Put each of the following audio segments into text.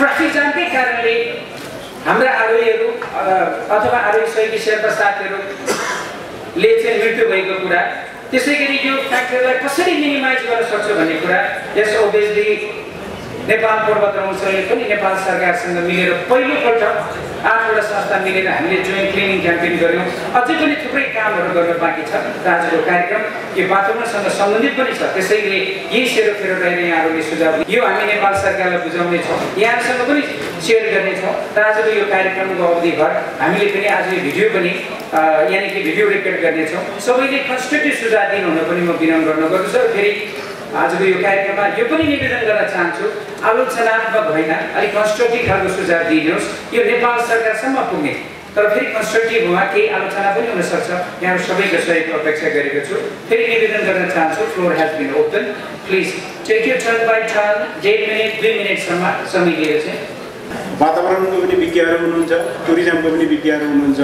जामकै कारणले हाम्रा आरोहीहरू अथवा आरोही सहयोगी शेर्पा साथीहरूले चाहिँ मृत्यु भएको कुरा। त्यसै गरी यो फ्याक्टरलाई कसरी मिनिमाइज गर्न सक्छ भन्ने कुरा यस ओभियसली नेपाल पर्वत महोत्सवले पनि नेपाल सरकारसँग मिलेर पहिलोपल्ट आठवटा संस्था मिलेर हामीले जोइन्ट क्लिनिङ क्याम्पेन गऱ्यौँ। अझै पनि थुप्रै कामहरू गर्न बाँकी छ। र आजको कार्यक्रम यो वातावरणसँग सम्बन्धित पनि छ। त्यसैले यही सेरोफेरो रहेर यहाँहरूले सुझाव यो हामी नेपाल सरकारलाई बुझाउनेछौँ यहाँसँग पनि सेयर गर्नेछौँ र आजको यो कार्यक्रमको अवधिभर हामीले पनि आज यो भिडियो पनि यानि कि भिडियो रेकर्ड गर्नेछौँ। सबैले कन्स्ट्रक्टिभ सुझाव दिनु हुन पनि म विनम्र र फेरि आजको यो कार्यक्रममा यो पनि निवेदन गर्न चाहन्छु आलोचनात्मक होइन अलिक कन्स्ट्रक्टिभ खालको सुझाव दिइदिनुहोस् यो नेपाल सरकारसम्म पुग्ने। तर फेरि कन्स्ट्रक्टिभ हुँदा केही आलोचना पनि हुनसक्छ। यहाँ सबैको सहयोग अपेक्षा गरेको छु। फेरि निवेदन गर्न चाहन्छु floor has been open please take you turn by turn डेढ मिनट दुई मिनटसम्म समय लिएर चाहिँ वातावरणको पनि विज्ञहरू हुनुहुन्छ टुरिज्मको पनि विज्ञहरू हुनुहुन्छ।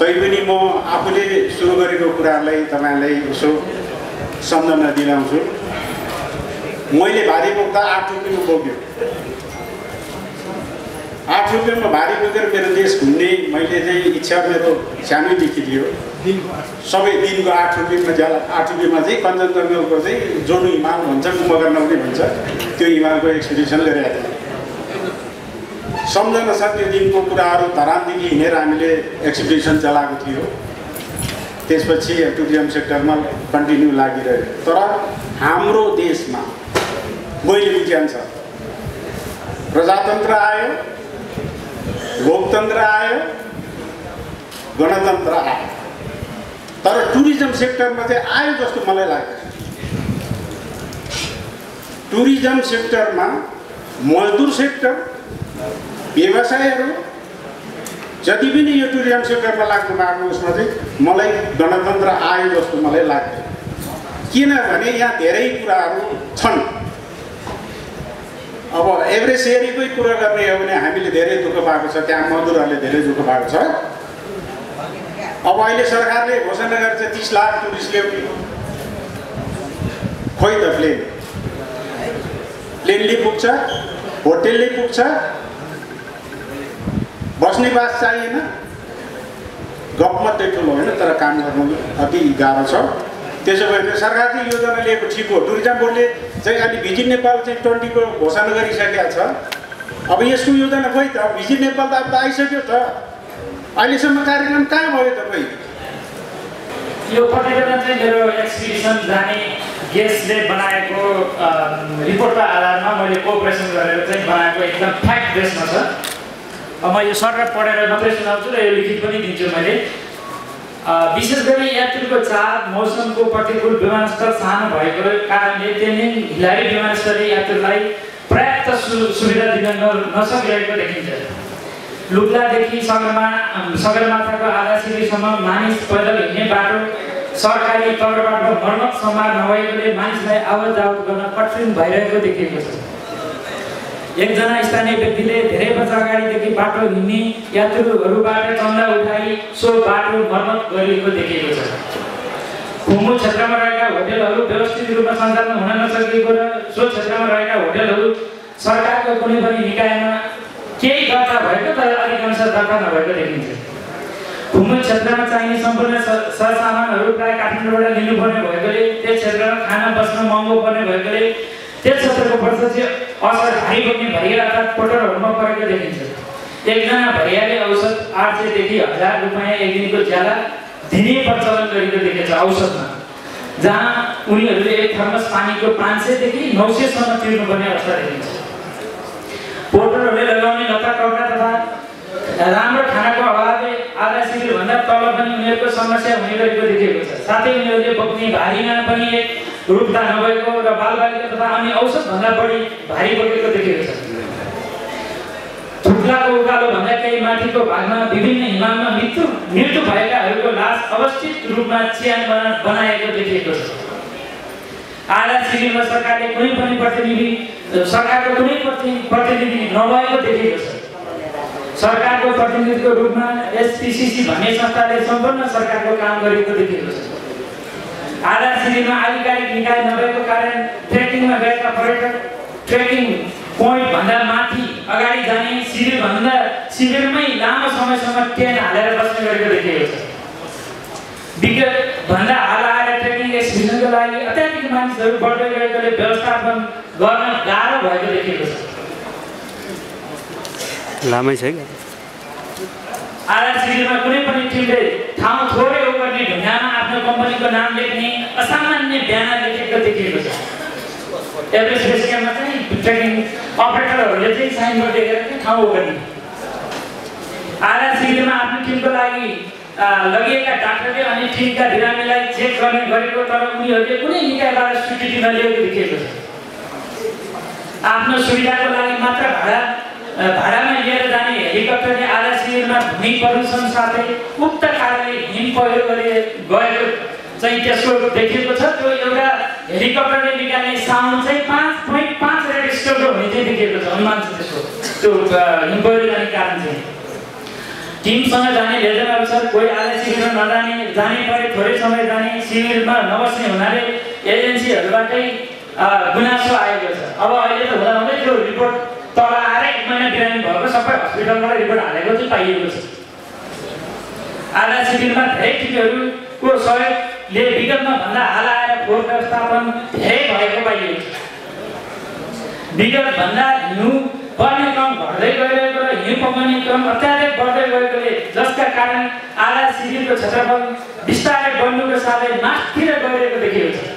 तैपनि म आफूले सुरु गरेको कुरालाई तपाईँलाई यसो सम्झना दिलाउँछु। मैले भारी बोक्दा आठ रुपियाँमा बोक्यो। आठ रुपियाँमा भारी बोकेर मेरो देश घुम्ने मैले चाहिँ इच्छा मेरो सानैदेखि थियो। सबै दिनको आठ रुपियाँमा ज्याला आठ रुपियाँमा चाहिँ कञ्चनजङ्घाको चाहिँ जोनु हिमाल भन्छ मगरनौली भन्छ त्यो हिमालको एक्सपिडिसन लिएर आएको सम्झना छ त्यो दिनको कुराहरू धरानदेखि हिँडेर हामीले एक्सपिडिसन चलाएको थियो। त्यसपछि टुरिज्म सेक्टरमा कन्टिन्यू लागिरह्यो। तर हाम्रो देशमा मैले छ। प्रजातन्त्र आयो लोकतन्त्र आयो गणतन्त्र आयो। तर टुरिज्म सेक्टरमा चाहिँ आयो जस्तो मलाई लाग्छ। टुरिज्म सेक्टरमा मजदुर सेक्टर व्यवसायहरू जति पनि यो टुरिज्म सेक्टरमा लाग्नु भएको उसमा चाहिँ मलाई गणतन्त्र आयो जस्तो मलाई लाग्छ। किनभने यहाँ धेरै कुराहरू छन्। अब एभरेज एरियाकै कुरा गर्ने हो भने हामीले धेरै दुःख पाएको छ त्यहाँ मजदुरहरूले धेरै दुःख पाएको छ। अब अहिले सरकारले घोषणा गरेको छ तिस लाख टुरिस्ट ल्याउने खोइ त प्लेन प्लेनले पुग्छ होटेलले पुग्छ बस्ने बास चाहिएन। गफ मात्रै ठुलो होइन तर काम गर्नु अति गाह्रो छ। त्यसो भए सरकारले योजना लिएको ठिक हो। टुरिज्म बोर्डले चाहिँ अहिले भिजिट नेपाल चाहिँ ट्वेन्टीको घोषणा गरिसकेका छ। अब यसको योजना खोइ त भिजिट नेपाल त अब त आइसक्यो त। अहिलेसम्म कार्यक्रम कहाँ भयो तपाईँ यो प्रतिवेदन चाहिँ मेरो एक्सपिडिसन जाने गेस्टले बनाएको रिपोर्टको आधारमा मैले कोअपरेसन गरेर चाहिँ बनाएको एकदम फ्याक्ट बेसमा छ। म यो सरकार पढेर मात्रै सुनाउँछु र यो लिखित पनि दिन्छु मैले। विशेष गरी यात्रीको चाप मौसमको प्रतिकूल विमानस्थल सानो भएको कारणले त्यहाँदेखि हिलारी विमानस्थलले यात्रीलाई पर्याप्त सु सुविधा दिन नसकिरहेको देखिन्छ। लुक्लादेखि सगरमा सगरमाथाको आधा सिडीसम्म मानिस पैदल हिँड्ने बाटो सरकारी तर्फबाट मर्मत सम्मान नभएकोले मानिसलाई आवत जावत गर्न कठिन भइरहेको देखिएको छ। एकजना स्थानीय व्यक्तिले धेरै वर्ष अगाडिदेखि बाटो हिँड्ने यात्रुहरूबाट चन्दा उठाई सो बाटो मर्मत गरिएको देखिएको छ। खुम्बु क्षेत्रमा रहेका होटेलहरू व्यवस्थित रूपमा सञ्चालन हुन नसकेको र सो क्षेत्रमा रहेका होटेलहरू सरकारको कुनै पनि निकायमा केही दर्ता भएको तर अधिकांश दर्ता नभएको देखिन्छ। खुम्बु क्षेत्रमा चाहिने सम्पूर्ण सरसामानहरू प्रायः काठमाडौँबाट लिनुपर्ने भएकोले त्यस क्षेत्रमा खाना बस्न महँगो पर्ने भएकोले त्यस क्षेत्रको प्रत्यक्ष असर भाइ बग्ने भरिया अर्थात् परेको देखिन्छ। एकजना भरियाले औसत आठ सयदेखि हजार रुपियाँ एक दिनको ज्यादा दिने प्रचलन गरेको देखिन्छ औसतमा जहाँ उनीहरूले एक थर्मस पानीको पाँच सयदेखि नौ सयसम्म तिर्नुपर्ने अवस्था देखिन्छ। पोटरहरूले लगाउने लत्ता कपडा तथा राम्रो खानाको अभावले आधा शिविरभन्दा तल पनि उनीहरूको समस्या हुने गरेको देखिएको छ। साथै उनीहरूले बोक्ने भारीमा पनि एक रूपता नभएको र बालबालिका तथा अन्य औषधभन्दा बढी भारी बोकेको देखिएको छ। थुक्लाको उकालो भन्दा केही माथिको भागमा विभिन्न हिमालमा मृत्यु मृत्यु भएकाहरूको लास अवस्थित रूपमा चियान बनाएको देखिएको छ। आधा शिविरमा सरकारले कुनै पनि प्रतिनिधि सरकारको कुनै प्रतिनिधि नभएको देखिएको छ। सरकारको प्रतिनिधिको रूपमा एसपिसिसी भन्ने संस्थाले सम्पूर्ण सरकारको काम गरेको देखिएको छ। आधा शिविरमा आधिकारिक निकाय नभएको कारण ट्रेकिङमा गएका पर्यटक ट्रेकिङ पोइन्ट भन्दा माथि अगाडि जाने शिविरभन्दा शिविरमै लामो समयसम्म टेन हालेर बस्ने गरेको देखिएको छ। विगतभन्दा हाल आएर ट्रेकिङ एक्सपिरियन्सको लागि अत्याधिक मानिसहरू बढ्दै गएकोले व्यवस्थापन गर्न गाह्रो भएको देखिएको छ। लामै छ आधार शिविरमा कुनै पनि टिमले ठाउँ थोरै ओगर्ने ढुङ्गामा आफ्नो कम्पनीको नाम लेख्ने असामान्य ब्यानर लेखेको देखिएको छ। एभरेस्ट बेस क्याम्पमा चाहिँ ट्रेकिङ अपरेटरहरूले चाहिँ साइनबोर्ड देखेर चाहिँ ठाउँ ओगर्ने आधार शिविरमा आफ्नो टिमको लागि लगिएका डाक्टरले अनि टिमका बिरामीलाई चेक गर्ने गरेको तर उनीहरूले कुनै निकायबाट स्वीकृति नलिएको देखिएको छ। आफ्नो सुविधाको लागि मात्र भाडा भाडामा लिएर जाने हेलिकप्टरले आधा शिविरमा भूमि प्रदूषण साथै उक्त हिम पहिरो गएको चाहिँ त्यसको देखिएको छ। त्यो एउटा हेलिकप्टरले निकाल्ने साउन्ड चाहिँ पाँच पोइन्ट पाँच रेड स्टोरको हुने चाहिँ देखिएको छ। अनुमान छ त्यसको। त्यो हिम पहिरो जाने कारण चाहिँ। टिमसँग जाने लेजरहरू छ। कोही आधा शिविरमा नजाने जाने परे थोरै समय जाने शिविरमा नबस्ने हुनाले एजेन्सीहरूबाटै गुनासो आएको छ। अब अहिले त हुँदा हुँदै त्यो रिपोर्ट तल आएर एक महिना बिरामी भएको सबै हस्पिटलबाट रिपोर्ट हालेको चाहिँ पाइएको छ। आधा शिविरमा धेरै टिमहरूको सहयोगले विगतमा भन्दा हाल आएर फोहोर व्यवस्थापन धेरै भएको पाइएको छ विगतभन्दा हिउँ पर्ने क्रम घट्दै गइरहेको र हिउँ पकाउने क्रम अत्याधिक बढ्दै गएकोले जसका कारण आधा शिविरको क्षेत्रफल बिस्तारै बढ्नुको साथै माथितिर गइरहेको देखिएको छ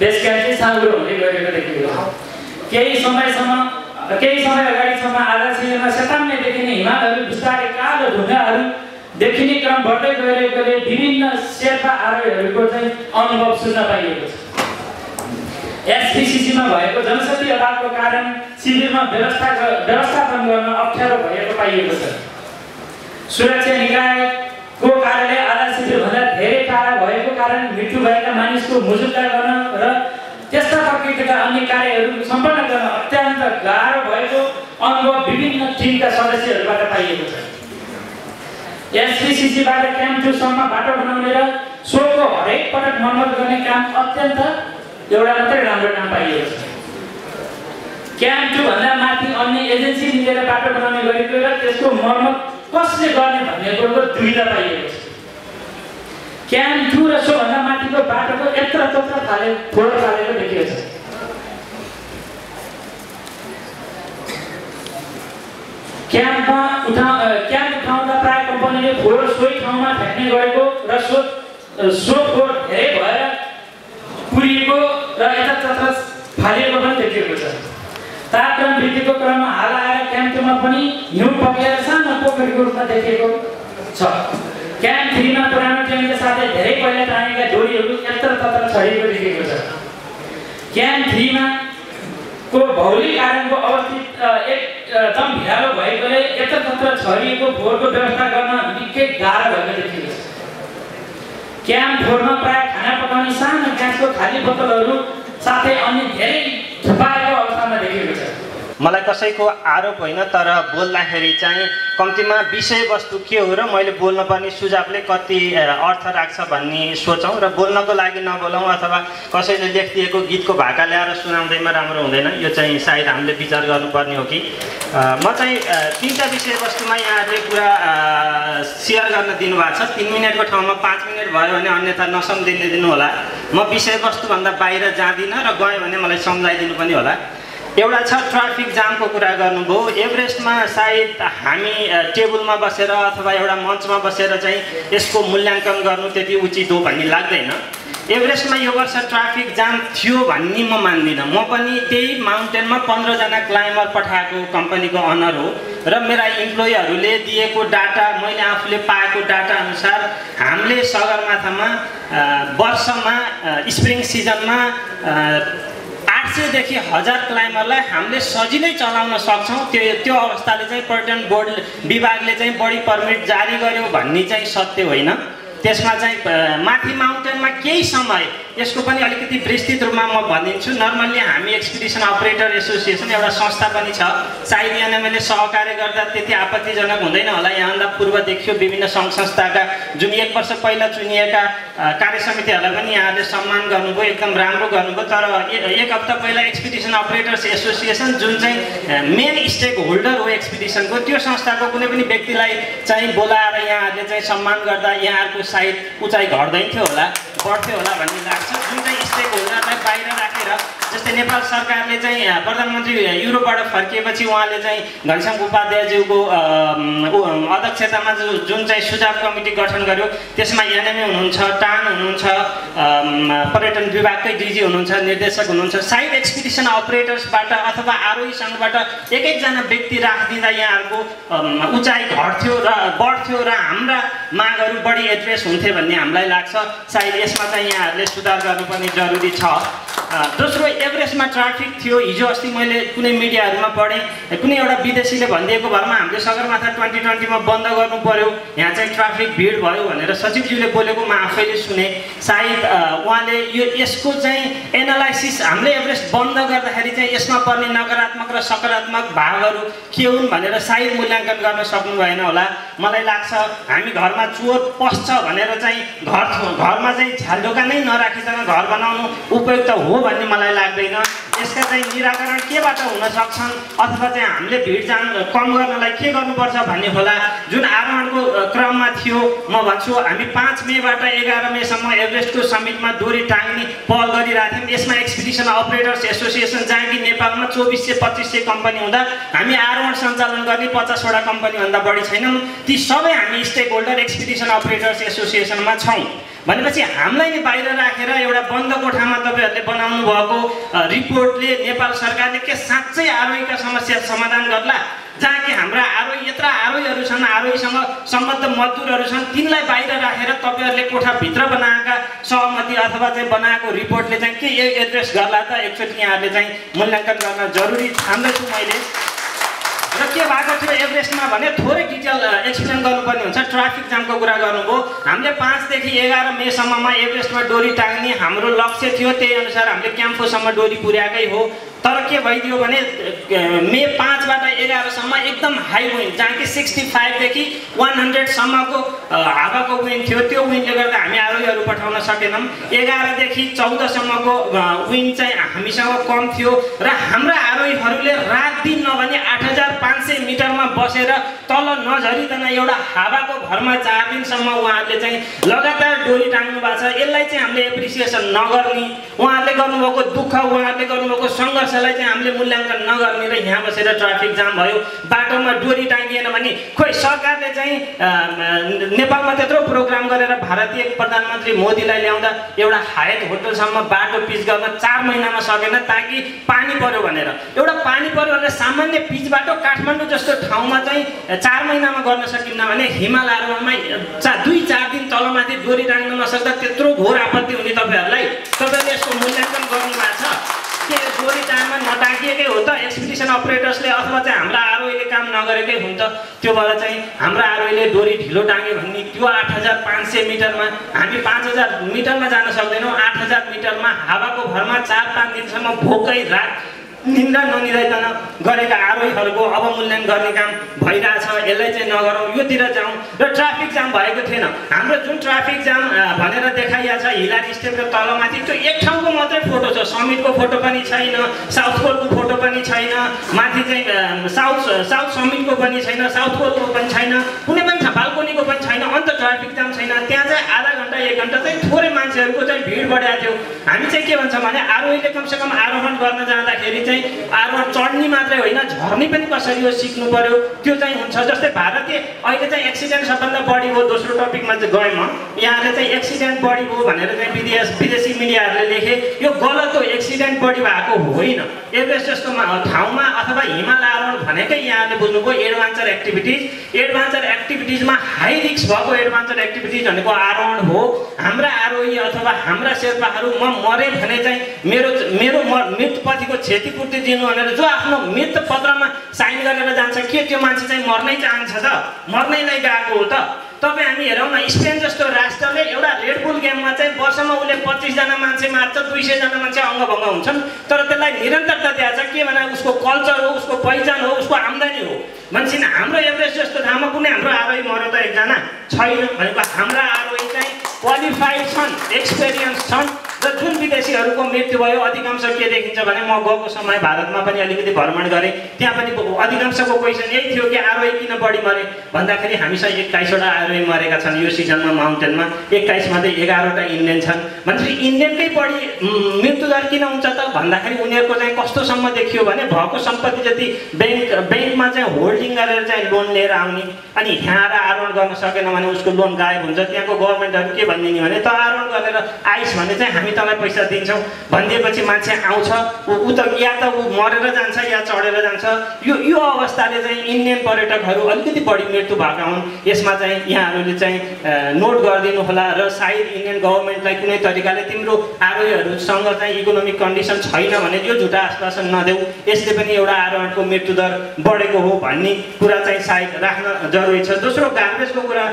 बेस क्याम्प चाहिँ साँगुरो हुँदै गइरहेको देखिएको छ केही समयसम्म केही समय अगाडिसम्म आधा शिविरमा सेताम्ने देखिने हिमालहरू बिस्तारै कालो ढुङ्गाहरू देखिने क्रम बढ्दै गइरहेकोले विभिन्न शेर्पा आरोहीहरूको चाहिँ अनुभव सुन्न पाइएको छ। एसपिसिसीमा भएको जनशक्ति अभावको कारण शिविरमा व्यवस्था व्यवस्थापन गर्न अप्ठ्यारो भएको पाइएको छ। सुरक्षा निकायको कार्यालय आधा शिविरभन्दा धेरै टाढा भएको कारण मृत्यु भएका मानिसको मुजुल्ला गर्न र त्यस्ता प्रकृतिका अन्य कार्यहरू सम्पन्न गर्न अत्यन्त गाह्रो भएको अनुभव विभिन्न टिमका सदस्यहरूबाट पाइएको छ। एसपिसिसीबाट क्याम्प टूसम्म बाटो बनाउने र सोको हरेक पटक मर्मत गर्ने काम अत्यन्त एउटा मात्रै राम्रो काम पाइएको छ। क्याम्प टूभन्दा माथि अन्य एजेन्सी मिलेर बाटो बनाउने गरेको र त्यसको मर्मत कसले गर्ने भन्ने कुरोको दुविधा पाइएको छ। क्याम्प टू र सोभन्दा माथिको बाटोको यत्र तत्र फाले फोहोर फालेको देखिएको छ। क्याम्पमा उठा क्याम्प उठाउँदा प्राय कम्पनीले फोहोर सोही ठाउँमा फ्याँक्ने गरेको र सो सो फोहोर धेरै भएर पुरिएको र यतातत्र फालिएको पनि देखिएको छ। तापक्रम वृद्धिको क्रममा हाल आएर क्याम्पमा पनि हिउँ पकेर सानो पोखरीको रूपमा देखिएको छ। क्याम्प थ्रीमा पुरानो ट्रेनका साथै धेरै पहिला तानेका डोरीहरू यत्र तत्र छरिएको देखिएको छ। क्याम्प थ्रीमा को भौलिक कारणको अवस्थित एकदम भिरालो भएकोले यत्र तत्र छरिएको फोहोरको व्यवस्था गर्न निकै गाह्रो भएको देखिएको छ। क्याम्प फोरमा प्राय खाना पकाउने सानो ग्यासको खाली बोतलहरू साथै अन्य धेरै छ मलाई कसैको आरोप होइन तर बोल्दाखेरि चाहिँ कम्तीमा विषयवस्तु के हो र मैले बोल्नुपर्ने सुझावले कति अर्थ राख्छ भन्ने सोचौँ र बोल्नको लागि नबोलौँ अथवा कसैले लेखिदिएको गीतको भाका ल्याएर सुनाउँदैमा राम्रो हुँदैन यो चाहिँ सायद हामीले विचार गर्नुपर्ने हो कि। म चाहिँ तिनवटा विषयवस्तुमा यहाँहरूले कुरा सेयर गर्न दिनुभएको छ। तिन मिनटको ठाउँमा पाँच मिनट भयो भने अन्यथा नसम्झिने दिनु होला म विषयवस्तुभन्दा बाहिर जाँदिनँ र गएँ भने मलाई सम्झाइदिनु पनि होला। एउटा छ ट्राफिक जामको कुरा गर्नुभयो. एभरेस्टमा सायद हामी टेबलमा बसेर अथवा एउटा मञ्चमा बसेर चाहिँ यसको मूल्याङ्कन गर्नु त्यति उचित हो भन्ने लाग्दैन। एभरेस्टमा यो वर्ष ट्राफिक जाम थियो भन्ने म मान्दिनँ। म पनि त्यही माउन्टेनमा पन्ध्रजना क्लाइम्बर पठाएको कम्पनीको अनर हो र मेरा इम्प्लोइहरूले दिएको डाटा मैले आफूले पाएको डाटा अनुसार हामीले सगरमाथामा वर्षमा स्प्रिङ सिजनमा सयदेखि हजार क्लाइमरलाई हामीले सजिलै चलाउन सक्छौँ। त्यो त्यो अवस्थाले चाहिँ पर्यटन बोर्ड विभागले चाहिँ बढी पर्मिट जारी गर्यो भन्ने चाहिँ सत्य होइन। त्यसमा चाहिँ माथि माउन्टेनमा केही समय यसको पनि अलिकति विस्तृत रूपमा म भनिदिन्छु। नर्मल्ली हामी एक्सपिडिसन अपरेटर एसोसिएसन एउटा संस्था पनि छ। सायद एनएमएलले सहकार्य गर्दा त्यति आपत्तिजनक हुँदैन होला। यहाँभन्दा पूर्व देखियो विभिन्न सङ्घ संस्थाका जुन एक वर्ष पहिला चुनिएका कार्य समितिहरूलाई पनि यहाँहरूले सम्मान गर्नुभयो एकदम राम्रो गर्नुभयो। तर एक हप्ता पहिला एक्सपिडिसन अपरेटर्स एसोसिएसन जुन चाहिँ मेन स्टेक होल्डर हो एक्सपिडिसनको त्यो संस्थाको कुनै पनि व्यक्तिलाई चाहिँ बोलाएर यहाँहरूले चाहिँ सम्मान गर्दा यहाँहरूको सायद उचाइ घट्दैन थियो होला बढ्थ्यो होला भन्ने लाग्छ। जुन चाहिँ स्टेक होल्डरलाई बाहिर राखेर जस्तै नेपाल सरकारले चाहिँ प्रधानमन्त्री युरोपबाट फर्किएपछि उहाँले चाहिँ घनश्याम उपाध्यायज्यूको अध्यक्षतामा जुन चाहिँ सुझाव कमिटी गठन गर्यो त्यसमा एनएमए हुनुहुन्छ टान हुनुहुन्छ पर्यटन विभागकै डिजी हुनुहुन्छ निर्देशक हुनुहुन्छ साइड एक्सपिडिसन अपरेटर्सबाट अथवा आरोही सङ्घबाट एक एकजना व्यक्ति राखिदिँदा यहाँहरूको उचाइ घट्थ्यो र बढ्थ्यो र हाम्रा मागहरू बढी एड्रेस हुन्थे भन्ने हामीलाई लाग्छ। सायद यसमा चाहिँ यहाँहरूले सुधार गर्नुपर्ने जरुरी छ। दोस्रो एभरेस्टमा ट्राफिक थियो। हिजो अस्ति मैले कुनै मिडियाहरूमा पढेँ कुनै एउटा विदेशीले भनिदिएको भरमा हामीले सगरमाथा ट्वेन्टी ट्वेन्टीमा बन्द गर्नु पर्यो। यहाँ चाहिँ ट्राफिक भिड भयो भनेर सचिवज्यूले बोलेको म आफैले सुने। सायद उहाँले यो यसको चाहिँ एनालाइसिस हामीले एभरेस्ट बन्द गर्दाखेरि चाहिँ यसमा पर्ने नकारात्मक र सकारात्मक भागहरू के हुन् भनेर सायद मूल्याङ्कन गर्न सक्नु भएन होला। मलाई लाग्छ हामी घरमा चोर पस्छ भनेर चाहिँ घर घरमा चाहिँ झ्यालढोका नै नराखिकन घर बनाउनु उपयुक्त हो भन्ने मलाई लाग्दैन यसका चाहिँ निराकरण केबाट हुन सक्छन्? अथवा चाहिँ हामीले भिड जान कम गर्नलाई के गर्नुपर्छ भन्ने होला? जुन आरोहणको क्रममा थियो म भन्छु हामी पाँच मेबाट एघार मेसम्म एभरेस्टको समिटमा डोरी टाङ्ने पहल गरिरहेको थियौँ। यसमा एक्सपिडिसन अपरेटर्स एसोसिएसन जहाँ कि नेपालमा चौबिस सय पच्चिस सय कम्पनी हुँदा हामी आरोहण सञ्चालन गर्ने पचासवटा कम्पनीभन्दा बढी छैनौँ ती सबै हामी स्टेक होल्डर एक्सपिडिसन अपरेटर्स एसोसिएसनमा छौँ। भनेपछि हामीलाई नै बाहिर राखेर एउटा बन्द कोठामा तपाईँहरूले बनाउनु भएको रिपोर्टले नेपाल सरकारले के साँच्चै आरोहीका समस्या समाधान गर्ला जहाँ कि हाम्रा आरोही यत्र आरोहीहरू छन् आरोहीसँग सम्बद्ध मजदुरहरू छन् तिनलाई बाहिर राखेर तपाईँहरूले कोठाभित्र बनाएका सहमति अथवा चाहिँ बनाएको रिपोर्टले चाहिँ के एड्रेस गर्ला त? एकचोटि यहाँहरूले चाहिँ मूल्याङ्कन गर्न जरुरी ठान्दैछु मैले र के भएको थियो एभरेस्टमा भने थोरै डिटेल एक्सप्लेन गर्नुपर्ने हुन्छ। ट्राफिक जामको कुरा गर्नुभयो। हामीले पाँचदेखि एघार मेसम्ममा एभरेस्टमा डोरी टाङ्ने हाम्रो लक्ष्य थियो। त्यही अनुसार हामीले क्याम्पोसम्म डोरी पुर्याएकै हो। तर के भइदियो भने मे पाँचबाट एघारसम्म एकदम हाई विन्ड जहाँ कि सिक्सटी फाइभदेखि वान हन्ड्रेडसम्मको हावाको विन्ड थियो। त्यो विन्डले गर्दा हामी आरोहीहरू पठाउन सकेनौँ। एघारदेखि चौधसम्मको विन्ड चाहिँ हामीसँग कम थियो र हाम्रा आरोहीहरूले रात दिन नभने आठ हजार पाँच सय मिटरमा बसेर तल नझरिकन एउटा हावाको भरमा चार दिनसम्म उहाँहरूले चाहिँ लगातार डोरी टाङ्नु भएको छ। यसलाई चाहिँ हामीले एप्रिसिएसन नगर्ने उहाँहरूले गर्नुभएको दुःख उहाँहरूले गर्नुभएको सङ्घर्षलाई चाहिँ हामीले मूल्याङ्कन नगर्ने र यहाँ बसेर ट्राफिक जाम भयो बाटोमा डोरी टाङ्गिएन भने खोइ सरकारले चाहिँ नेपालमा त्यत्रो प्रोग्राम गरेर भारतीय प्रधानमन्त्री मोदीलाई ल्याउँदा एउटा हायत होटलसम्म बाटो पिच गर्न चार महिनामा सकेन ताकि पानी पर्यो भनेर। एउटा पानी पर्यो भनेर सामान्य पिच बाटो काठमाडौँ जस्तो ठाउँमा चाहिँ चार महिनामा गर्न सकिन्न भने हिमाल आरोहणमा चा दुई चार दिन तलमाथि डोरी टाङ्न नसक्दा त्यत्रो घोर आपत्ति हुने तपाईँहरूलाई तपाईँले यसको मूल्याङ्कन गर्नुभएको छ। के डोरी टाइममा नटाकिएकै हो त एक्सपिडिसन अपरेटर्सले अथवा चाहिँ हाम्रा आरोहीले काम नगरेकै हुन्छ त्यो भएर चाहिँ हाम्रा आरोहीले डोरी ढिलो टाङ्यो भने त्यो आठ हजार पाँच सय मिटरमा हामी पाँच हजार मिटरमा जान सक्दैनौँ आठ हजार मिटरमा हावाको भरमा चार पाँच दिनसम्म भोकै रात निन्द्रा ननिदाइकन गरेका आरोहीहरूको अवमूल्यन गर्ने काम भइरहेछ। यसलाई चाहिँ नगरौँ योतिर जाउँ। र ट्राफिक जाम भएको थिएन। हाम्रो जुन ट्राफिक जाम भनेर देखाइएको छ हिलारी स्टेप र तलमाथि त्यो एक ठाउँको मात्रै फोटो छ। समिटको फोटो पनि छैन साउथ पोलको फोटो पनि छैन माथि चाहिँ साउथ साउथ समिटको पनि छैन साउथ पोलको पनि छैन कुनै पनि बाल्कोनीको पनि छैन अन्त ट्राफिक जाम छैन। त्यहाँ चाहिँ आधा घन्टा एक घन्टा चाहिँ थोरै मान्छेहरूको चाहिँ भिड बढाएको थियो। हामी चाहिँ के भन्छौँ भने आरोहीले कमसेकम आरोहण गर्न जाँदाखेरि चाहिँ चाहिँ चढ्ने मात्रै होइन झर्ने पनि कसरी हो सिक्नु पर्यो? त्यो चाहिँ हुन्छ। जस्तै भारतीय अहिले चाहिँ एक्सिडेन्ट सबभन्दा बढी हो दोस्रो टपिकमा चाहिँ गएँ म। यहाँले चाहिँ एक्सिडेन्ट बढी हो भनेर चाहिँ विदेश विदेशी मिडियाहरूले लेखे। यो गलत हो एक्सिडेन्ट बढी भएको होइन। एभरेस्ट जस्तो ठाउँमा अथवा हिमाल आरोहण भनेकै यहाँले बुझ्नुभयो एडभान्चर एक्टिभिटिज एडभान्चर एक्टिभिटिजमा हाई रिक्स भएको एडभान्चर एक्टिभिटिज भनेको आरोहण हो। हाम्रा आरोही अथवा हाम्रा शेर्पाहरू म मरेँ भने चाहिँ मेरो मेरो मृत्युपतिको क्षतिपूर्ति दिनु भनेर जो आफ्नो मृत्यु पत्रमा साइन गरेर जान्छ के त्यो मान्छे चाहिँ मर्नै चाहन्छ त? मर्नैलाई गएको हो त? तपाईँ हामी हेरौँ न स्पेन जस्तो राष्ट्रले एउटा रेडबुल गेममा चाहिँ वर्षमा उसले पच्चिसजना मान्छे मार्छ दुई सयजना मान्छे अङ्गभङ्ग हुन्छन्। तर त्यसलाई निरन्तरता दिएको के भने उसको कल्चर हो उसको पहिचान हो उसको आम्दानी हो। मान्छे हाम्रो एभरेस्ट जस्तो ठाउँमा कुनै हाम्रो आरोही मऱ्यो त एकजना? छैन भनेको हाम्रा आरोही चाहिँ क्वालिफाइड छन् एक्सपिरियन्स छन्। जुन विदेशीहरूको मृत्यु भयो अधिकांश के देखिन्छ भने म गएको समय भारतमा पनि अलिकति भ्रमण गरेँ। त्यहाँ पनि अधिकांशको क्वेसन यही थियो कि आरोही किन बढी मरे? भन्दाखेरि हामीसँग एक्काइसवटा आरोही मरेका छन् यो सिजनमा माउन्टेनमा। एक्काइसमध्ये एघारवटा इन्डियन छन्। भनेपछि इन्डियनकै बढी मृत्युदर किन हुन्छ त? भन्दाखेरि उनीहरूको चाहिँ कस्तोसम्म देखियो भने भएको सम्पत्ति जति ब्याङ्क ब्याङ्कमा चाहिँ होल्डिङ गरेर चाहिँ लोन लिएर आउने अनि यहाँ आरोहण गर्न सकेन भने उसको लोन गायब हुन्छ। त्यहाँको गभर्मेन्टहरू के भनिदिने भने त आरोहण गरेर आइस भने चाहिँ हामी तँलाई पैसा दिन्छौँ। भनिदिएपछि मान्छे आउँछ ऊ त या त ऊ मरेर जान्छ या चढेर जान्छ। यो यो अवस्थाले चाहिँ इन्डियन पर्यटकहरू अलिकति बढी मृत्यु भएका हुन्। यसमा चाहिँ यहाँहरूले चाहिँ नोट गरिदिनु होला र सायद इन्डियन गभर्मेन्टलाई कुनै तरिकाले तिम्रो आरोहीहरूसँग चाहिँ इकोनोमिक कन्डिसन छैन भने यो झुटा आश्वासन नदेऊ। यसले पनि एउटा आरोहणको मृत्युदर बढेको हो भन्ने कुरा चाहिँ सायद राख्न जरुरी छ। दोस्रो गार्बेजको कुरा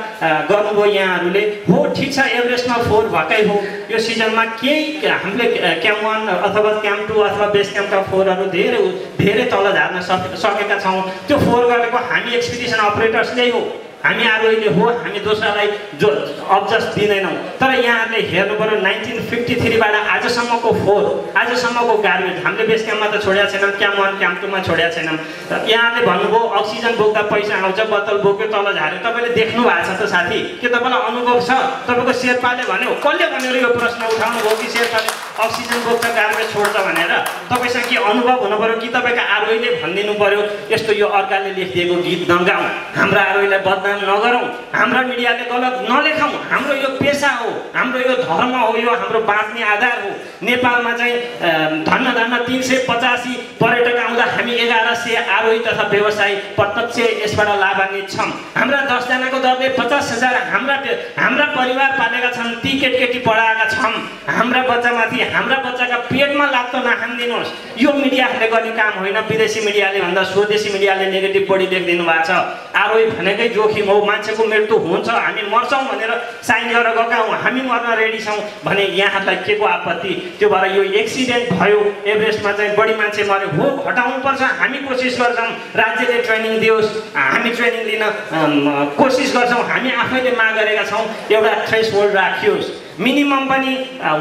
गर्नुभयो यहाँहरूले। हो ठिक छ एभरेस्टमा फोहोर भएकै हो। यो सिजनमा केही हामीले क्याम्प वान अथवा क्याम्प टू अथवा बेस क्याम्पका फोहोरहरू धेरै धेरै तल झार्न सकेका छौँ। त्यो फोहोर गरेको हामी एक्सपिडिसन अपरेटर्सले हो। हामी आरोहीले हो हामी दोस्रालाई जो अब्जस्ट दिँदैनौँ। तर यहाँहरूले हेर्नु पऱ्यो नाइन्टिन फिफ्टी थ्रीबाट आजसम्मको फोहोर आजसम्मको गार्बेज हामीले बेस क्याम्पमा त छोडेका छैनौँ क्याम्प वान क्याम्प टूमा छोडेका छैनौँ। यहाँले भन्नुभयो अक्सिजन बोक्दा पैसा आउँछ बोतल बोक्यो तल झाऱ्यो। तपाईँले देख्नु भएको छ त साथी के तपाईँलाई अनुभव छ? तपाईँको शेर्पाले भन्यो कसले भनेर यो प्रश्न उठाउनु भयो कि शेर्पाले अक्सिजन बोक्दा गार्बेज छोड्छ भनेर? तपाईँसँग के अनुभव हुनु पऱ्यो कि तपाईँको आरोहीले भनिदिनु पऱ्यो यस्तो यो अर्काले लेखिदिएको गीत नगाउँ हाम्रा आरोहीलाई बदनाम बदनाम नगरौँ हाम्रा मिडियाले गलत नलेखौँ हाम्रो यो पेसा हो हाम्रो यो धर्म हो यो हाम्रो बाँच्ने आधार हो। नेपालमा चाहिँ धन्न धन्न तिन सय पचासी पर्यटक आउँदा हामी एघार सय आरोही तथा व्यवसायी प्रत्यक्ष यसबाट लाभान्वित छौँ। हाम्रा दसजनाको दरले पचास हजार हाम्रा हाम्रा परिवार पालेका छन् ती केटकेटी पढाएका छौँ हाम्रा बच्चामाथि हाम्रा बच्चाका पेटमा लाग्दो नखानिदिनुहोस् यो मिडियाहरूले गर्ने काम होइन। विदेशी मिडियाले भन्दा स्वदेशी मिडियाले नेगेटिभ बढी लेखिदिनु भएको छ। आरोही भनेकै जोखिम जोखिम हो मान्छेको मृत्यु हुन्छ हामी मर्छौँ भनेर साइन गरेर गएका हौँ हामी मर्न रेडी छौँ भने यहाँलाई के को आपत्ति? त्यो भएर यो एक्सिडेन्ट भयो एभरेस्टमा चाहिँ बढी मान्छे मऱ्यो हो घटाउनुपर्छ हामी कोसिस गर्छौँ राज्यले ट्रेनिङ दियोस् हामी ट्रेनिङ लिन कोसिस गर्छौँ हामी आफैले माग गरेका छौँ एउटा थ्रेस होल्ड राखियोस्। मिनिमम पनि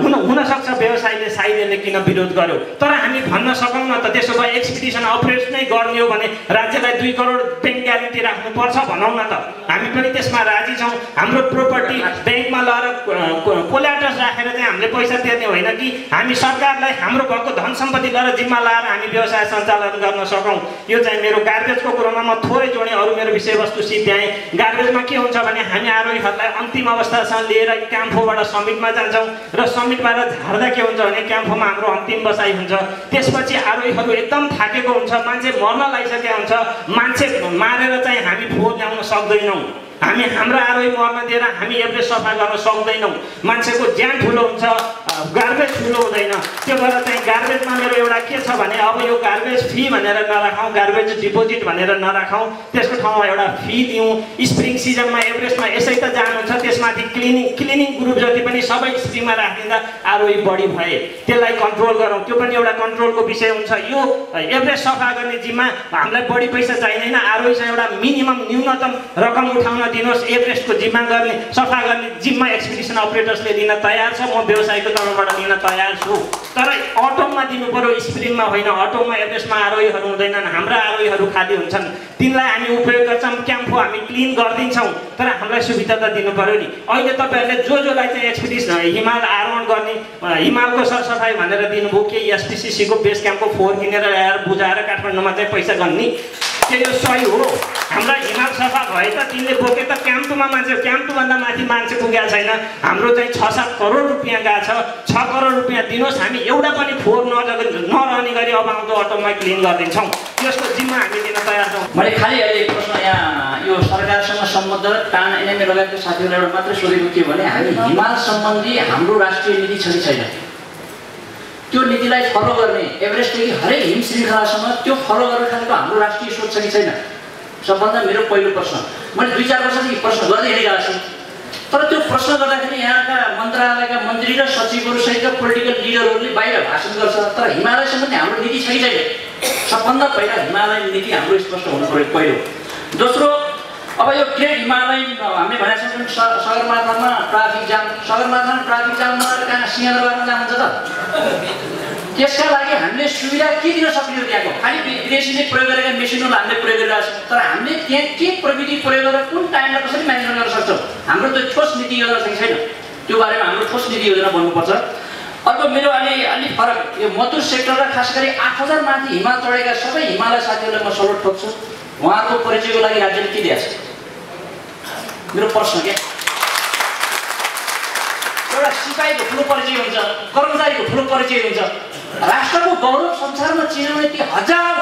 हुन हुनसक्छ व्यवसायले साइडले किन विरोध गर्यो? तर हामी भन्न सकौँ न त त्यसो भए एक्सपिडिसन अपरेट नै गर्ने हो भने राज्यलाई दुई करोड ब्याङ्क ग्यारेन्टी राख्नुपर्छ भनौँ न त। हामी पनि त्यसमा राजी छौँ। हाम्रो प्रोपर्टी ब्याङ्कमा लगेर कोल्याटर्स राखेर चाहिँ हामीले पैसा तिर्ने होइन कि? हामी सरकारलाई हाम्रो भएको धन सम्पत्ति गरेर जिम्मा लाएर हामी व्यवसाय सञ्चालन गर्न सकौँ यो चाहिँ मेरो गार्बेजको कुरोमा म थोरै जोडेँ अरू मेरो विषयवस्तु सिद्ध्याएँ। गार्बेजमा के हुन्छ भने हामी आरोहीहरूलाई अन्तिम अवस्थासम्म लिएर क्याम्फोबाट समिटमा जान्छौँ र समिटबाट झार्दा के हुन्छ भने क्याम्फोमा हाम्रो अन्तिम बसाइ हुन्छ। त्यसपछि आरोहीहरू एकदम थाकेको हुन्छ। मान्छे मर्न लागिसकेको हुन्छ। मान्छे मारेर चाहिँ हामी फोहोर ल्याउन सक्दैनौँ। हामी हाम्रो आरोही मर्न दिएर हामी एभरेज सफा गर्न सक्दैनौँ। मान्छेको ज्यान ठुलो हुन्छ गार्बेज ठुलो हुँदैन। त्यो भएर चाहिँ गार्बेजमा मेरो एउटा के छ भने अब यो गार्बेज फी भनेर नराखौँ गार्बेज डिपोजिट भनेर नराखौँ। त्यसको ठाउँमा एउटा फी दिउँ। स्प्रिङ सिजनमा एभरेस्टमा यसै त जानुहुन्छ। त्यसमाथि क्लिनिङ क्लिनिङ ग्रुप जति पनि सबै स्प्रिङमा राखिदिँदा आरोही बढी भए। त्यसलाई कन्ट्रोल गरौँ। त्यो पनि एउटा कन्ट्रोलको विषय हुन्छ। यो एभरेज सफा गर्ने जिम्मा हामीलाई बढी पैसा चाहिँदैन। आरोहीसँग एउटा मिनिमम न्यूनतम रकम उठाउन दिनुहोस् एभरेस्टको जिम्मा गर्ने सफा गर्ने जिम्मा एक्सपिडिसन अपरेटर्सले दिन तयार छ। म व्यवसायको तर्फबाट लिन तयार छु। तर अटोमा दिनु पऱ्यो स्प्रिङमा होइन। अटोमा एभरेस्टमा आरोहीहरू हुँदैनन्। हाम्रा आरोहीहरू खाली हुन्छन्। तिनलाई हामी उपयोग गर्छौँ। क्याम्पो हामी क्लिन गरिदिन्छौँ। तर हामीलाई सुविधा त दिनु पऱ्यो नि। अहिले तपाईँहरूले जो जोलाई चाहिँ एक्सपिडिसन हिमाल आरोहण गर्ने हिमालको सरसफाइ भनेर दिनुभयो के एसपिसिसीको बेस क्याम्पको फोहोर किनेर ल्याएर बुझाएर काठमाडौँमा चाहिँ पैसा गर्ने के यो सही हो। हाम्रा हिमाल सफा भए त तिमीले बोके त क्याम्पमा मान्छे क्याम्पभन्दा माथि मान्छे पुगेको छैन। हाम्रो चाहिँ छ सात करोड रुपियाँ गएको छ। छ करोड रुपियाँ दिनुहोस् हामी एउटा पनि फोहोर नजग नरहने गरी अब आउँदो अटोमा क्लिन गरिदिन्छौँ। त्यसको जिम्मा हामी दिन तयार छौँ। मैले खालि अहिले प्रश्न यहाँ यो सरकारसँग सम्बन्ध टान एनएमए लगायतको साथीहरूलाई मात्रै सोधेको के भने हामी हिमाल सम्बन्धी हाम्रो राष्ट्रिय नीति छ कि छैन? त्यो नीतिलाई फलो गर्ने एभरेस्टदेखि हरेक हिम श्रृङ्खलासँग त्यो फलो गरेर खानेको हाम्रो राष्ट्रिय सोच छ कि छैन? सबभन्दा मेरो पहिलो प्रश्न। मैले दुई चार वर्षदेखि प्रश्न गर्दै हिँडिरहेको छु। तर त्यो प्रश्न गर्दाखेरि यहाँका मन्त्रालयका मन्त्री र सचिवहरूसहितका पोलिटिकल लिडरहरूले बाहिर भाषण गर्छ तर हिमालय सम्बन्धी हाम्रो नीति छैन? सबभन्दा पहिला हिमालयन नीति हाम्रो स्पष्ट हुनु पऱ्यो पहिलो। दोस्रो अब यो ग्रेट हिमालयन हामीले भनेको छौँ सगरमाथामा ट्राफिक जाम सगरमाथामा ट्राफिक जाम नगरेर कहाँ सिंहदरबारमा जानुहुन्छ त? त्यसका लागि हामीले सुविधा के दिन सक्ने हो त्यहाँको? खालि विदेशीले प्रयोग गरेका मेसिनहरू हामीले प्रयोग गरिरहेको छौँ। तर हामीले त्यहाँ के प्रविधि प्रयोग गरेर कुन टाइममा कसरी म्यानेजमेन्ट गर्न सक्छौँ? हाम्रो त्यो ठोस नीति योजना चाहिँ छैन। त्यो बारेमा हाम्रो ठोस नीति योजना बन्नुपर्छ अर्को मेरो अलि अलिक फरक यो मधुर सेक्टर र खास गरी आठ हजार माथि हिमाल चढेका सबै हिमालय साथीहरूलाई म सपोर्ट ठोक्छु उहाँहरूको परिचयको लागि राज्यले के दिएको छ मेरो प्रश्न के एउटा सिपाहीको ठुलो परिचय हुन्छ कर्मचारीको ठुलो परिचय हुन्छ राष्ट्रको गौरव संसारमा चिनाउने ती हजार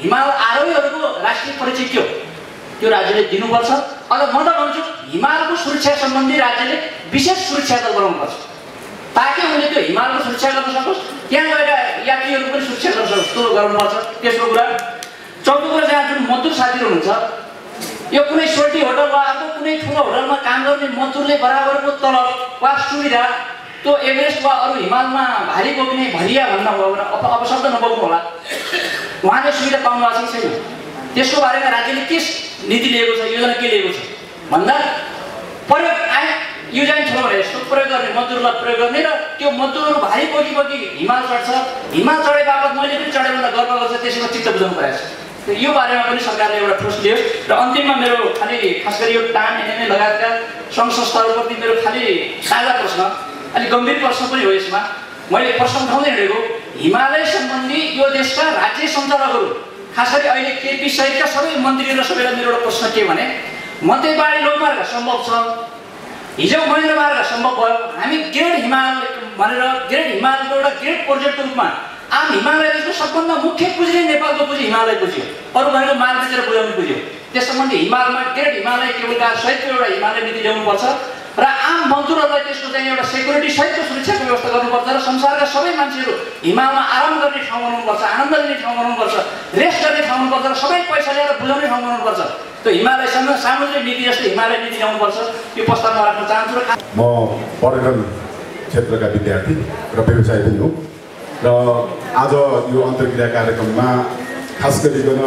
हिमाल आरोहीहरूको राष्ट्रिय परिचय के हो त्यो राज्यले दिनुपर्छ अझ म त भन्छु हिमालको सुरक्षा सम्बन्धी राज्यले विशेष सुरक्षा दल बनाउनुपर्छ ताकि उनले त्यो हिमालको सुरक्षा गर्न सकोस् त्यहाँ गएका यात्रीहरू पनि सुरक्षा गर्न सकोस् त्यो गर्नुपर्छ तेस्रो कुरा चौथो कुरा जहाँ जुन मजदुर साथीहरू हुनुहुन्छ यो कुनै सोल्टी होटल वा अर्को कुनै ठुलो होटलमा काम गर्ने मजदुरले बराबरको तलब वा सुविधा त्यो एभरेस्ट वा अरू हिमालमा भारी बोक्ने भलिया भन्न अप अपशब्द नबोक्नु होला। उहाँले सुविधा पाउनु भएको छैन? त्यसको बारेमा राज्यले के नीति लिएको छ योजना के लिएको छ? भन्दा प्रयोग आए युजाइन छ भने यस्तो प्रयोग गर्ने मजदुरलाई प्रयोग गर्ने र त्यो मजदुरहरू भारी बोकी बोकी हिमाल चढ्छ। हिमाल चढे बापत मैले पनि चढेँ भन्दा गर्व गर्छ त्यसैमा चित्त बुझाउनु परेको छ। यो बारेमा पनि सरकारले एउटा ठोस लियो र अन्तिममा मेरो खालि खास गरी यो टान एनएमए लगायतका सङ्घ संस्थाहरूप्रति मेरो खालि साझा प्रश्न अलिक गम्भीर प्रश्न पनि हो यसमा। मैले प्रश्न उठाउँदै हिँडेको हिमालय सम्बन्धी यो देशका राज्य सञ्चालकहरू खास गरी अहिले केपी सहितका सबै मन्त्री र सबैलाई मेरो एउटा प्रश्न के भने मध्यबाडी लोकमार्ग सम्भव छ। हिजो महेन्द्र मार्ग सम्भव भयो। हामी ग्रेट हिमाल भनेर ग्रेट हिमालको एउटा ग्रेट प्रोजेक्टको रूपमा आम हिमालयको सबभन्दा मुख्य पुँजी नेपालको पुँजी हिमालय पुँजी हो अरू भनेको बेचेर बुझाउने हो त्यस सम्बन्धी हिमालमा ग्रेट हिमालय केबल कार सहितको एउटा हिमालय नीति ल्याउनुपर्छ र आम मजदुरहरूलाई त्यसको चाहिँ एउटा सेक्युरिटी सहितको सुरक्षाको व्यवस्था गर्नुपर्छ र संसारका सबै मान्छेहरू हिमालमा आराम गर्ने ठाउँ बनाउनुपर्छ आनन्द लिने ठाउँ बनाउनुपर्छ रेस्ट गर्ने ठाउँ हुनुपर्छ र सबै पैसा ल्याएर बुझाउने ठाउँ बनाउनुपर्छ त्यो हिमालयसँग सामुद्रिक नीति जस्तो हिमालय नीति ल्याउनुपर्छ यो प्रस्तावमा राख्न चाहन्छु र म पर्यटन क्षेत्रका विद्यार्थी र व्यवसाय पनि हो र आज यो अन्तर्क्रिया कार्यक्रममा खास गरिकन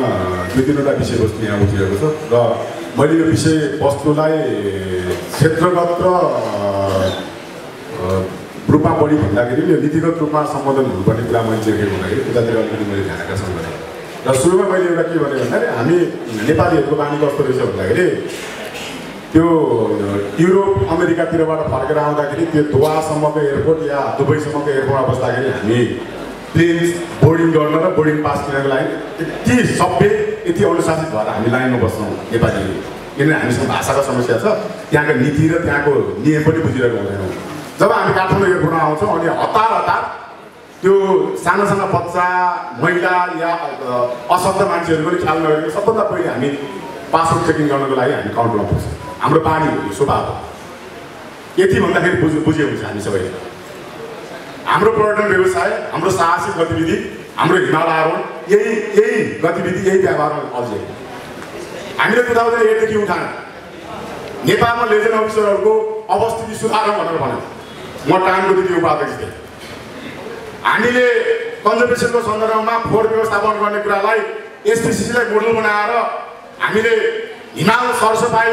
दुई तिनवटा विषयवस्तु यहाँ उठिरहेको छ र मैले यो विषयवस्तुलाई क्षेत्रगत र रूपमा बढी भन्दाखेरि यो नीतिगत रूपमा सम्बोधन हुनुपर्ने कुरा मैले लेखेको हुँदाखेरि त्यतातिर अलिकति मैले ध्यान आकर्षण गरेँ र सुरुमा मैले एउटा के भने भन्दाखेरि हामी नेपालीहरूको बानी कस्तो रहेछ भन्दाखेरि त्यो युरोप अमेरिकातिरबाट फर्केर आउँदाखेरि त्यो धुवासम्मको एयरपोर्ट या दुबईसम्मको एयरपोर्टमा बस्दाखेरि हामी प्लेन बोर्डिङ गर्न र बोर्डिङ पास किनेको लागि यति सभ्य यति अनुशासित भएर हामी लाइनमा बस्छौँ नेपालीहरू किनभने हामीसँग भाषाको समस्या छ त्यहाँको नीति र त्यहाँको नियम पनि बुझिरहेको हुँदैनौँ। जब हामी काठमाडौँ एयरपोर्टमा आउँछौँ अनि हतार हतार त्यो सानो सानो बच्चा महिला या अ, अशब्द मान्छेहरू पनि ख्याल नगरेको सबभन्दा पहिले हामी पासपोर्ट चेकिङ गर्नको लागि हामी काउन्टरमा पुग्छौँ हाम्रो बानी हो यो स्वभाव हो। यति भन्दाखेरि बुझ बुझे हुन्छ हामी सबैले हाम्रो पर्यटन व्यवसाय हाम्रो साहसिक गतिविधि हाम्रो हिमाल आरोहण यही यही गतिविधि यही व्यवहारमा अल्झे हामीले टु थाउजन्ड एटदेखि उठाएँ नेपालमा लेजेन्ड अफिसरहरूको अवस्थिति सुधार भनेर भन्यो म टाइमको दिदी उपाध्यक्ष थिएँ। हामीले कन्जर्भेसनको सन्दर्भमा फोहोर व्यवस्थापन गर्ने कुरालाई एसपिसिसीलाई मोडल बनाएर हामीले हिमाल सरसफाइ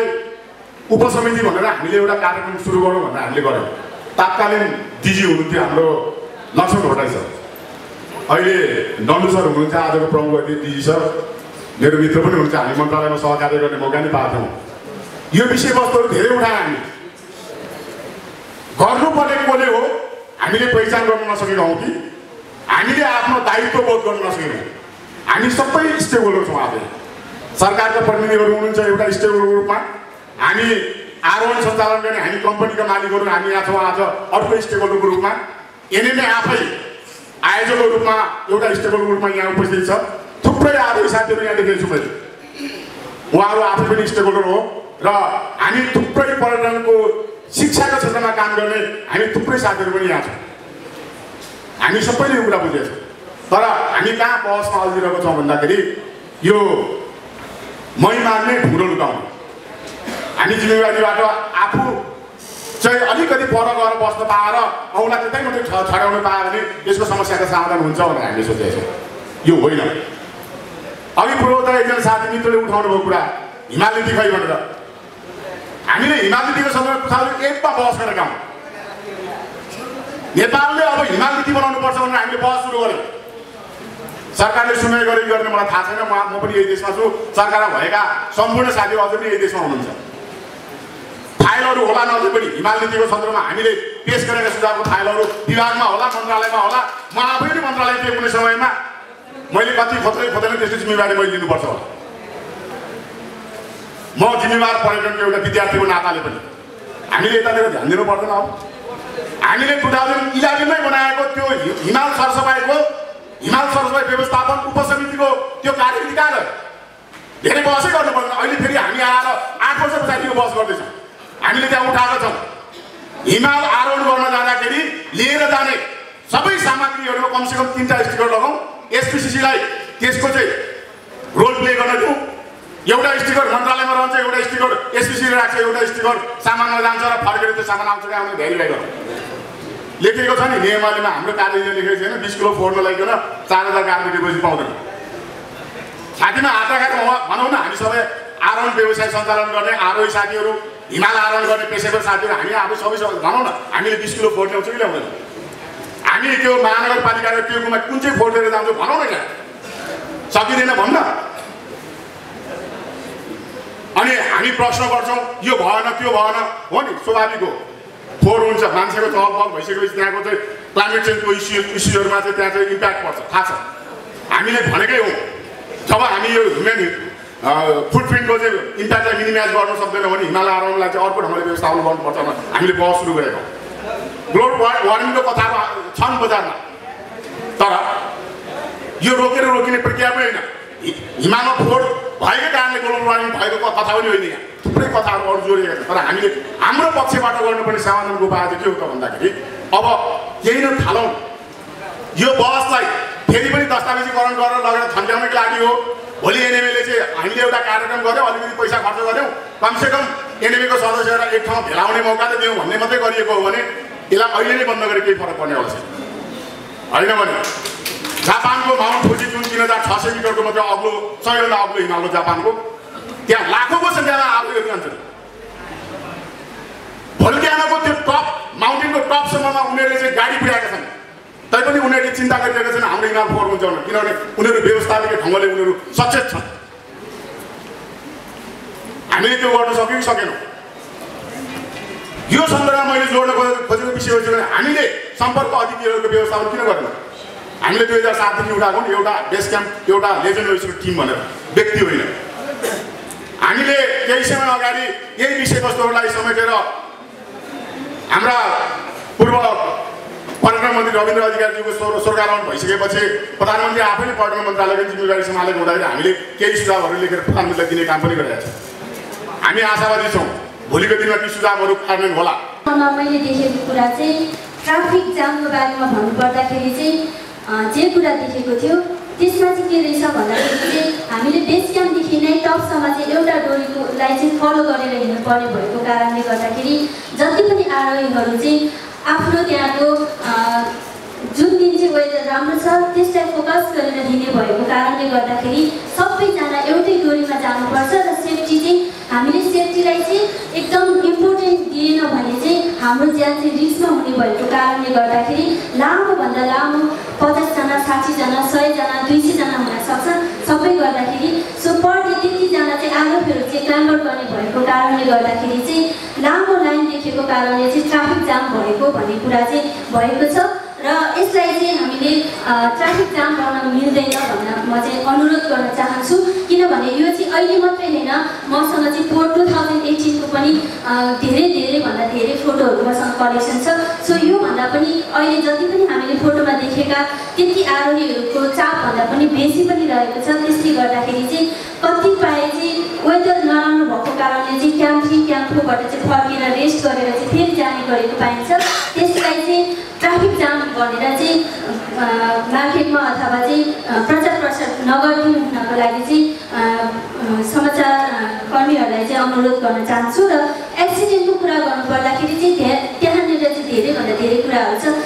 उपसमिति भनेर हामीले एउटा कार्यक्रम सुरु गरौँ भनेर हामीले गऱ्यौँ तात्कालीन डिजी हुनुहुन्थ्यो हाम्रो लक्ष्मण भट्टराई सर। अहिले नन्दु सर हुनुहुन्छ आजको प्रमुख अतिथि डिजी सर। मेरो मित्र पनि हुनुहुन्छ हामी मन्त्रालयमा सहकार्य गर्ने मौका नि पाएको थियौँ यो विषयवस्तुहरू धेरै उठायौँ हामी। गर्नुपर्ने कसले हो हामीले पहिचान गर्न नसकेका हौँ कि? हामीले आफ्नो दायित्व बोध गर्न नसकेनौँ हामी सबै स्टेक होल्डर छौँ आज। सरकारका प्रतिनिधिहरू हुनुहुन्छ एउटा स्टेक रूपमा हामी आरोहण सञ्चालन गर्ने हामी कम्पनीका मालिकहरू हामी यहाँ छौँ आज अर्को स्टेक होल्डरको रूपमा एनएमए आफै आयोजकको रूपमा एउटा स्टेक होल्डरको रूपमा यहाँ उपस्थित छ। थुप्रै आरोही साथीहरू यहाँ देखेको मैले। उहाँहरू आफै पनि स्टेक होल्डर हो र हामी थुप्रै पर्यटनको शिक्षाको क्षेत्रमा काम गर्ने हामी थुप्रै साथीहरू पनि यहाँ छौँ। हामी सबैले यो कुरा बुझेको छौँ। तर हामी कहाँ बहसमा अल्झिरहेको छौँ भन्दाखेरि यो मै माग्ने ढुङ्रो लुकाउने। हामी जिम्मेवारीबाट आफू। चाहिँ अलिकति पर गएर बस्न पाएर औँला त्यतै मात्रै छ छड्याउन पायो भने यसको समस्याको समाधान हुन्छ भनेर हामीले सोचेका छौँ। यो होइन। अघि पूर्वोत्तर एकजना साथी मित्रले उठाउनु भएको कुरा हिमाल खै भनेर। हामीले हिमाल नीतिको सन्दर्भ एकमा बहस गरेका हौँ नेपालले अब हिमाल बनाउनु पर्छ भनेर हामीले बहस सुरु गऱ्यौँ सरकारले सुनाइ गरे गर्ने मलाई थाहा छैन म म पनि यही देशमा छु। सरकारमा भएका सम्पूर्ण साथीहरू अझै पनि यही देशमा हुनुहुन्छ। फाइलहरू होला नअझै पनि? हिमाल नीतिको सन्दर्भमा हामीले पेस गरेका सुझावको फाइलहरू विभागमा होला मन्त्रालयमा होला। म आफै पनि मन्त्रालय थिएँ कुनै समयमा। मैले कति खोज्दै खोज्दैन त्यसको जिम्मेवारी मैले लिनुपर्छ होला। म जिम्मेवार पर्यटनको एउटा विद्यार्थीको नाताले पनि। हामीले यतातिर ध्यान दिनु पर्दैन अब। हामीले टु थाउजन्ड इलेभेनमै बनाएको त्यो हिमाल सरसफाइको हिमाल सरसफाइ व्यवस्थापन उपसमितिको त्यो कार्यविधि कहाँ गयो धेरै बहसै गर्नु पर्दैन। अहिले फेरि हामी आएर आठ वर्ष पछाडि यो बहस गर्दैछौँ। हामीले त्यहाँ उठाएको छौँ। हिमाल आरोहण गर्न जाँदाखेरि लिएर जाने सबै सामग्रीहरूमा कमसेकम तिनवटा स्टिकर लगाउँ। एसपिसिसीलाई त्यसको चाहिँ रोल प्ले गर्न दिउँ। एउटा स्टिकर मन्त्रालयमा रहन्छ एउटा स्टिकर एसपिसीले राख्छ एउटा स्टिकर सामानमा जान्छ र फर्केर त्यो सामान आउँछ कि आउने भेरिफाई गर्छ। लेखेको छ नि नियमावलीमा हाम्रो कार्यले लेखेको छैन बिस किलो फोड्न लगाइकन चार हजार कार्य डिपोजिट पाउँदैन। राखेर उहाँ भनौँ न हामी सबै आरोहण व्यवसाय सञ्चालन गर्ने आरोही साथीहरू हिमाल आरोहण गर्ने पेसेवर साथीहरू हामी आफै सबै सबै भनौँ न हामीले बिस किलो फोड ल्याउँछौँ कि ल्याउँदैन? हामी त्यो महानगरपालिकाको टेकुमा कुन चाहिँ फोड लिएर जान्छौँ भनौँ न यहाँ सकिँदैन भन्न। अनि हामी प्रश्न गर्छौँ यो भएन त्यो भएन हो नि स्वाभाविक हो। फोहोर हुन्छ मान्छेको चहल पहल भइसकेपछि त्यहाँको चाहिँ क्लाइमेट चेन्जको इस्यु इस्युहरूमा चाहिँ त्यहाँ चाहिँ इम्प्याक्ट पर्छ थाहा छ हामीले भनेकै हौँ जब हामी यो ह्युमेन फुटप्रिन्टको चाहिँ इम्प्याक्टलाई मिनिमाइज गर्न सक्दैनौँ भने हिमालय आरोहणलाई चाहिँ अर्को ढङ्गले व्यवस्थापन गर्नुपर्छ हामीले बहस सुरु गरेका ग्लोबल वा वार्मिङको कथाहरू छन् बजारमा तर यो रोकेर रोकिने प्रक्रिया पनि होइन हि- हिमालमा फोहोर भएको कारणले ग्लोबल वार्मिङ भएको कथा पनि होइन यहाँ थुप्रै कथाहरू अरू जोडिएका छन् तर हामीले हाम्रो पक्षबाट गर्नुपर्ने समाधानको उपाय चाहिँ के हो त भन्दाखेरि अब केही न थालौँ यो बहसलाई फेरि पनि दस्तावेजीकरण गरेर लगेर थन्क्याउनको लागि हो भोलि एनएमएले चाहिँ हामीले एउटा कार्यक्रम गऱ्यौँ अलिकति पैसा खर्च गऱ्यौँ कमसेकम एनएमएको सदस्यहरूलाई एक ठाउँ भेलाउने मौका त दिउँ भन्ने मात्रै गरिएको हो भने यसलाई अहिले नै बन्द गरेर केही फरक पर्ने अवस्था होइन भने जापानको माउन्ट फुजी जुन तिन हजार छ सय मिटरको मात्रै अग्लो सबैभन्दा अग्लो हिमाल जापानको। त्यहाँ लाखौँको सङ्ख्यामा आफूहरू जान्छन् भोल्क्यानोको त्यो टप माउन्टेनको टपसम्ममा उनीहरूले चाहिँ गाडी पुर्याएका छन्। तैपनि उनीहरूले चिन्ता गरिरहेका छन् हाम्रो हिमाल फोहोर हुन्छ भनेर। किनभने उनीहरू व्यवस्थापित ढङ्गले उनीहरू सचेत छन्। हामीले त्यो गर्न सक्यौँ कि सकेनौँ? यो सन्दर्भमा मैले जोड्न खोजेको विषय हो चाहिँ हामीले सम्पर्क अधिकारीहरूको व्यवस्थापन किन गरेन? हामीले दुई हजार सातदेखि उठाएको नि एउटा बेस क्याम्प एउटा लेजेन्ड ओइसको टिम भनेर व्यक्ति होइन। हामीले केही समय अगाडि यही विषयवस्तुहरूलाई समेटेर हाम्रा पूर्व पर्यटन मन्त्री रविन्द्र अधिकारीजीको स्वर स्वर्गारोहण भइसकेपछि प्रधानमन्त्री आफैले पर्यटन मन्त्रालयको जिम्मेवारी सम्हालेको हुँदाखेरि हामीले केही सुझावहरू लेखेर प्रधानमन्त्रीलाई दिने काम पनि गरिरहेका छौँ। हामी आशावादी छौँ। भोलिको दिनमा ती सुझावहरू कार्यान्वयन होला। मैले देखेको कुरा चाहिँ ट्राफिक जामको बारेमा भन्नुपर्दाखेरि चाहिँ जे कुरा देखेको थियो त्यसमा चाहिँ के रहेछ भन्दाखेरि चाहिँ हामीले बेस क्याम्पदेखि नै टपसम्म चाहिँ एउटा डोरीकोलाई चाहिँ फलो गरेर हिँड्नुपर्ने भएको कारणले गर्दाखेरि जति पनि आरोहीहरू चाहिँ आफ्नो त्यहाँको जुन दिन चाहिँ वेदर राम्रो छ त्यसलाई फोकस गरेर हिँड्ने भएको कारणले गर्दाखेरि सबैजना एउटै डोरीमा जानुपर्छ र सेफ्टी चाहिँ हामीले सेफ्टीलाई चाहिँ एकदम इम्पोर्टेन्ट दिएन भने चाहिँ हाम्रो ज्यान चाहिँ रिस्कमा हुने भएको कारणले गर्दाखेरि लामोभन्दा लामो पचासजना साठीजना सयजना दुई सयजना हुनसक्छ सबै गर्दाखेरि सो पर डे त्यतिजना चाहिँ आरोपीहरू चाहिँ क्लाम्बर गर्ने भएको कारणले गर्दाखेरि चाहिँ लामो लाइन देखेको कारणले चाहिँ ट्राफिक जाम भएको भन्ने कुरा चाहिँ भएको छ। र यसलाई चाहिँ हामीले ट्राफिक जाम गर्न मिल्दैन भनेर म चाहिँ अनुरोध गर्न चाहन्छु। किनभने यो चाहिँ अहिले मात्रै होइन मसँग चाहिँ फोर टु थाउजन्ड एटिनको पनि धेरै धेरैभन्दा धेरै फोटोहरू मसँग कलेक्सन छ। सो योभन्दा पनि अहिले जति पनि हामीले फोटोमा देखेका त्यति आरोहीहरूको चापभन्दा पनि बेसी पनि रहेको छ। त्यसले गर्दाखेरि चाहिँ कतिपय चाहिँ वेदर नराम्रो भएको कारणले चाहिँ क्याम्प थ्री क्याम्प चाहिँ फर्केर रेस्ट गरेर चाहिँ फेरि जाने गरेको पाइन्छ त्यसलाई चाहिँ ट्राफिक जाम भनेर चाहिँ मार्केटमा अथवा चाहिँ प्रचार प्रसार नगरिदिनु हुनको लागि चाहिँ अ, अ, समाचार अनुरोध गर्न चाहन्छु र एक्सिडेन्टको कुरा गर्नु पर्दाखेरि चाहिँ त्यहाँ त्यहाँनिर चाहिँ धेरैभन्दा धेरै कुराहरू छ चाहिँ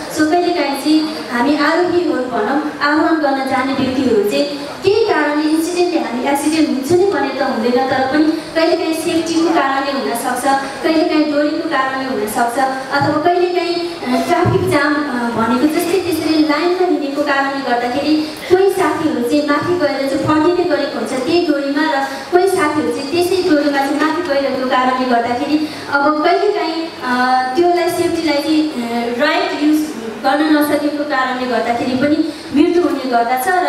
हामी आरोहीहरू भनौँ आरोहण गर्न जाने व्यक्तिहरू चाहिँ केही कारणले इन्सिडेन्टले हामी एक्सिडेन्ट हुन्छ नै भने त हुँदैन तर पनि कहिलेकाहीँ सेफ्टीको कारणले हुनसक्छ कहिलेकाहीँ डोरीको कारणले हुनसक्छ अथवा कहिलेकाहीँ ट्राफिक जाम भनेको जस्तै त्यसरी लाइनमा हिँडेको कारणले गर्दाखेरि कोही साथीहरू चाहिँ माथि गएर चाहिँ फर्किँदै गरेको हुन्छ त्यही डोरीमा र कोही साथीहरू चाहिँ त्यसै डोरीमा चाहिँ माथि गइरहेको कारणले गर्दाखेरि अब कहिलेकाहीँ त्योलाई सेफ्टीलाई चाहिँ राइट युज गर्न नसकेको कारणले गर्दाखेरि पनि मृत्यु हुने गर्दछ र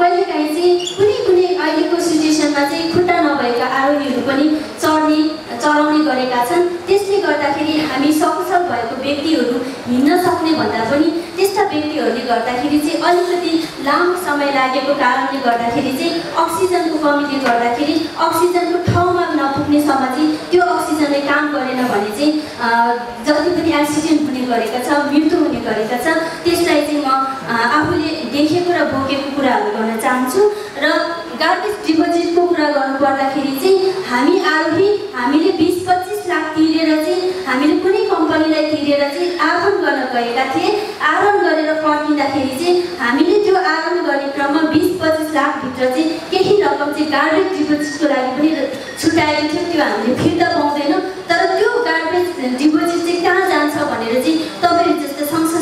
कहिलेकाहीँ चाहिँ कुनै कुनै अहिलेको सिचुएसनमा चाहिँ खुट्टा नभएका आरोहीहरू पनि चढ्ने चलाउने गरेका छन्। त्यसले गर्दाखेरि हामी सकुशल भएको व्यक्तिहरू हिँड्न सक्ने भन्दा पनि त्यस्ता व्यक्तिहरूले गर्दाखेरि चाहिँ अलिकति लामो समय लागेको कारणले गर्दाखेरि चाहिँ अक्सिजनको कमीले गर्दाखेरि अक्सिजनको ठाउँमा नपुग्नेसम्म चाहिँ त्यो अक्सिजनले काम गरेन भने चाहिँ जति पनि एक्सिडेन्ट हुने गरेका छ मृत्यु हुने गरेका छ त्यसलाई चाहिँ म आफूले देखेको र बोकेको कुराहरू गर्न चाहन्छु र गार्बेज डिपोजिटको कुरा गर्नु पर्दाखेरि चाहिँ हामी आरोही हामीले बिस पच्चिस लाख तिरेर चाहिँ हामीले कुनै कम्पनीलाई तिरेर चाहिँ आरोहण गर्न गएका थिए। आरोहण गरेर फर्किँदाखेरि चाहिँ हामीले त्यो आरोहण गर्ने क्रममा बिस पच्चिस लाखभित्र चाहिँ केही रकम चाहिँ गार्बेज डिपोजिटको लागि पनि छुट्याएको थियो। त्यो हामीले फिर्ता पाउँदैनौँ। तर त्यो गार्बेज डिपोजिट चाहिँ कहाँ जान्छ भनेर चाहिँ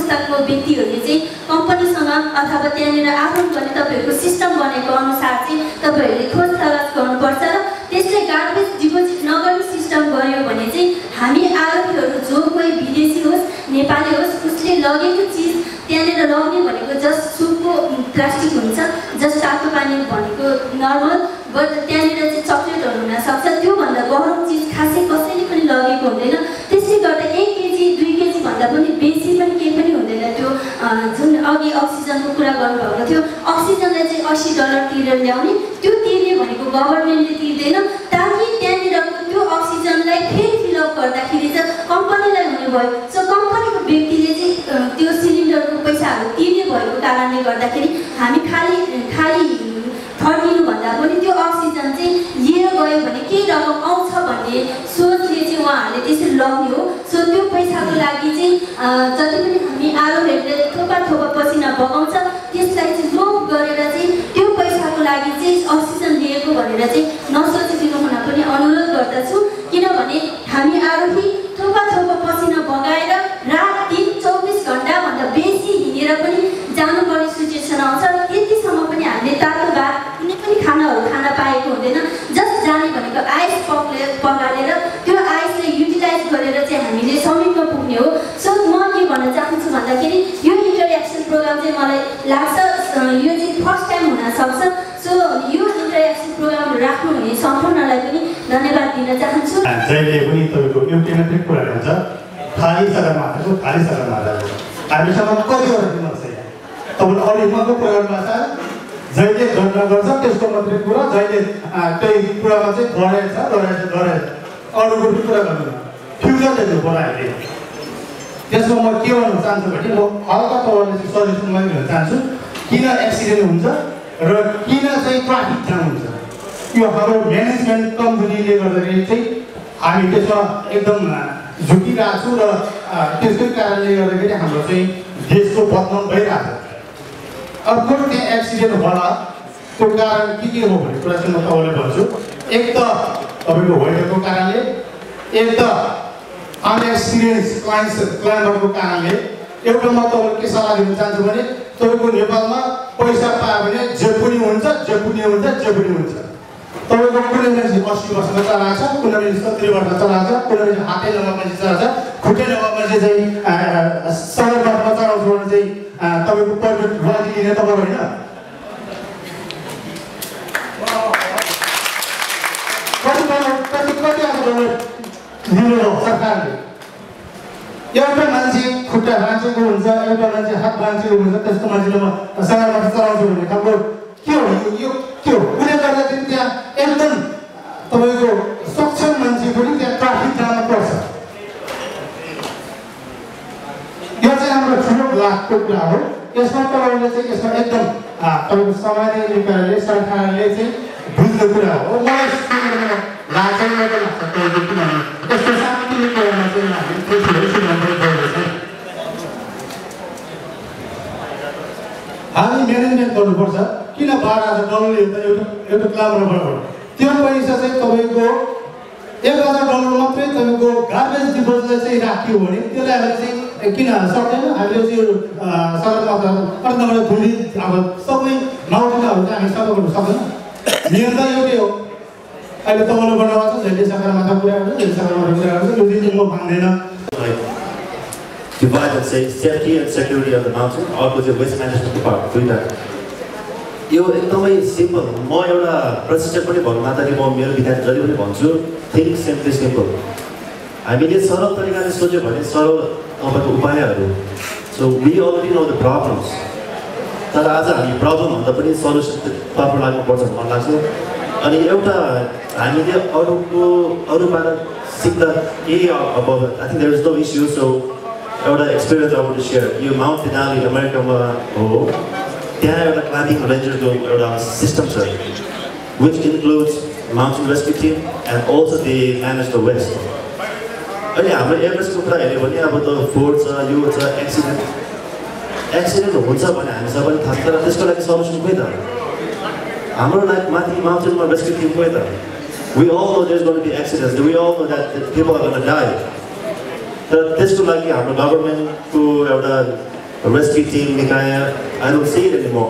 संस्थाको व्यक्तिहरूले चाहिँ कम्पनीसँग अथवा त्यहाँनिर आरोहण गर्ने तपाईँहरूको सिस्टम बनेको अनुसार चाहिँ तपाईँहरूले खोज तलास गर्नुपर्छ र त्यसले गार्बेज डिपोजिट नगर्ने सिस्टम गऱ्यो भने चाहिँ हामी आरोपीहरू जो कोही विदेशी होस् नेपाली होस् उसले लगेको चिज त्यहाँनिर लग्ने भनेको जस्ट सुपको प्लास्टिक हुन्छ जस्ट तातो पानी भनेको नर्मल बट त्यहाँनिर चाहिँ चक्लेटहरू हुनसक्छ त्योभन्दा गरम चिज खासै कसैले पनि लगेको हुँदैन। त्यसले गर्दा एक केजी दुई केजी भन्दा पनि बेसी पनि केही पनि हुँदैन त्यो जुन अघि अक्सिजनको कुरा गर्नुभएको थियो। अक्सिजनलाई चाहिँ अस्सी डलर तिरेर ल्याउने। त्यो तिर्ने भनेको गभर्मेन्टले तिर्दैन। ताकि त्यहाँनिरको त्यो अक्सिजनलाई फेरि फिलअप गर्दाखेरि चाहिँ कम्पनीलाई हुने भयो। सो कम्पनीको व्यक्तिले चाहिँ त्यो सिलिन्डरको पैसाहरू तिर्ने भएको कारणले गर्दाखेरि हामी खालि खालि फर्किनुभन्दा पनि त्यो अक्सिजन चाहिँ लिएर गयो भने केही रकम आउँछ भन्ने सोचले चाहिँ उहाँहरूले त्यसरी लग्ने हो सो त्यो पैसाको लागि चाहिँ जति पनि हामी आरोहरूले थोपा थोपा पसिना बगाउँछ त्यसलाई चाहिँ लोभ गरेर चाहिँ त्यो पैसाको लागि चाहिँ अक्सिजन लिएको भनेर चाहिँ नसोचिदिनु हुन पनि अनुरोध गर्दछु किनभने हामी आरोही थोपा थोपा पसिना बगाएर रात दिन चौबिस घन्टाभन्दा बेसी हिँडेर पनि जानुपर्ने सिचुएसन आउँछ त्यतिसम्म पनि हामीले तातो भात कुनै पनि खानाहरू खान पाएको हुँदैन जस्ट जाने भनेको आइस पक्ले पगालेर त्यो आइसलाई युटिलाइज गरेर चाहिँ हामीले समीपमा पुग्ने हो सो म के भन्न चाहन्छु भन्दाखेरि यो इन्टरेक्सन प्रोग्राम चाहिँ मलाई लाग्छ यो चाहिँ फर्स्ट टाइम हुनसक्छ सो यो इन्टरेक्सन प्रोग्राम राख्नुहुने सम्पूर्णलाई पनि धन्यवाद दिन चाहन्छु जहिले पनि तपाईँको एउटै मात्रै कुरा हुन्छ खाली जग्गा मात्रको खाली जग्गा मात्रको हामीसँग कतिवटा दिन छैन तपाईँले मात्र कुरा गर्नुभएको छ जहिले झन्डा गर्छ त्यसको मात्रै कुरा जहिले त्यही कुरामा चाहिँ डराएछ डराएछ डराएछ अरूको कुरा गर्नु फ्युचर देख्नु हामीले त्यसमा म के भन्न चाहन्छु भने म हल्का तपाईँले चाहिँ सजेसन पनि दिन चाहन्छु किन एक्सिडेन्ट हुन्छ र किन चाहिँ ट्राफिक जाम हुन्छ यो हाम्रो म्यानेजमेन्ट कम्पनीले गर्दाखेरि चाहिँ हामी त्यसमा एकदम झुकिरहेको छु र त्यसकै कारणले गर्दाखेरि हाम्रो चाहिँ देशको बदनाम भइरहेको छ। अर्को त्यहाँ एक्सिडेन्ट होला? त्यो कारण के के हो भन्ने कुरा चाहिँ म तपाईँलाई भन्छु। एक त तपाईँको वेदरको कारणले एक त अनएक्सपिरियन्स क्लाइन्ट्स क्लाइन्टहरूको कारणले। एउटा म तपाईँलाई के सल्लाह दिन चाहन्छु भने तपाईँको नेपालमा पैसा पायो भने जे पनि हुन्छ जे पनि हुन्छ जे पनि हुन्छ। तपाईँको कुनै मान्छे अस्सी वर्षमा चलाएको छ कुनै मान्छे सत्तरी वर्ष चलाएको छ कुनै मान्छे हातै नभएको मान्छे चलाएको छ खुट्टै नभएको मान्छे चाहिँ सडक बाटोमा चलाउँछ भने चाहिँ तपाईँको पर्मिट लिने तपाईँ होइन सरकारले एउटा मान्छे खुट्टा भाँचेको हुन्छ एउटा मान्छे हात भाँचेको हुन्छ त्यस्तो मान्छेले म सडकबाट चलाउँछु भन्ने खालको के हो यो के हो उसले गर्दाखेरि त्यहाँ तपाईँको सक्षम मान्छे पनि त्यहाँ ट्राफिक जान पर्छ। यो चाहिँ हाम्रो ठुलो लाभको कुरा हो। यसमा तपाईँले चाहिँ यसमा एकदम तपाईँको सामान्य निकायले सरकारले चाहिँ बुझ्ने कुरा हो। मलाई लाग्छ तपाईँको किनभने यस्तो सानोतिनो कुरामा चाहिँ हामी ठुल्ठुलो सिद्धान्त गर्दैछौँ हामी म्यानेजमेन्ट गर्नुपर्छ। किन बाह्र डलर एउटा एउटा एउटा क्लबबाट त्यो पैसा चाहिँ तपाईँको एक हजार डलर मात्रै तपाईँको गार्बेज डिपोजलाई चाहिँ राखियो भने त्यसलाई हामीले चाहिँ किन सक्दैन हामीले चाहिँ सगरमाथा अन्त भोलि अब सबै माउन्टेनहरू चाहिँ हामी सबै गर्नु सक्दैन त एउटै हो अहिले तपाईँले गर्नुभएको छ जहिले सगरमाथा कुरा गर्छ जहिले सगरमाथा कुरा गर्छ यो दिन म मान्दैन divide and say safety and security of the mountain. अर्को चाहिँ वेस्ट म्यानेजमेन्टको पार्ट दुईवटा यो एकदमै सिम्पल म एउटा प्रशिक्षक पनि भन्नु मात्रै म मेरो विद्यार्थी जहिले पनि भन्छु थिङ्क सिम्पली सिम्पल हामीले सरल तरिकाले सोच्यो भने सरल तपाईँको उपायहरू। So we already know the problems तर आज हामी प्रब्लमभन्दा पनि सल्युसन तर्फ लाग्नुपर्छ भन्ने लाग्छ। अनि एउटा हामीले अरूको अरूबाट सिक्दा केही अब I think there is no issue so एउटा एक्सपिरियन्स अब सेयर यो माउन्ट फिनाली अमेरिकामा हो। त्यहाँ एउटा क्लाइम्बिङ रेन्जरको एउटा सिस्टम छ which includes mountain rescue team and also they manage the waste अहिले हाम्रो एभरेजको कुरा हेऱ्यो भने अब त फोर्ट छ यो छ एक्सिडेन्ट एक्सिडेन्ट हुन्छ भने हामी सबैले थाहा छ। तर त्यसको लागि सल्युसन खोइ त? हाम्रो लागि माथि माउन्टेनमा रेस्क्यु टिम खोइ त? Know there's going to be accidents. We all know that people are going to die. तर त्यसको लागि हाम्रो गभर्मेन्टको एउटा रेस्क्यु टिम निकाय आई डोन्ट सी इट म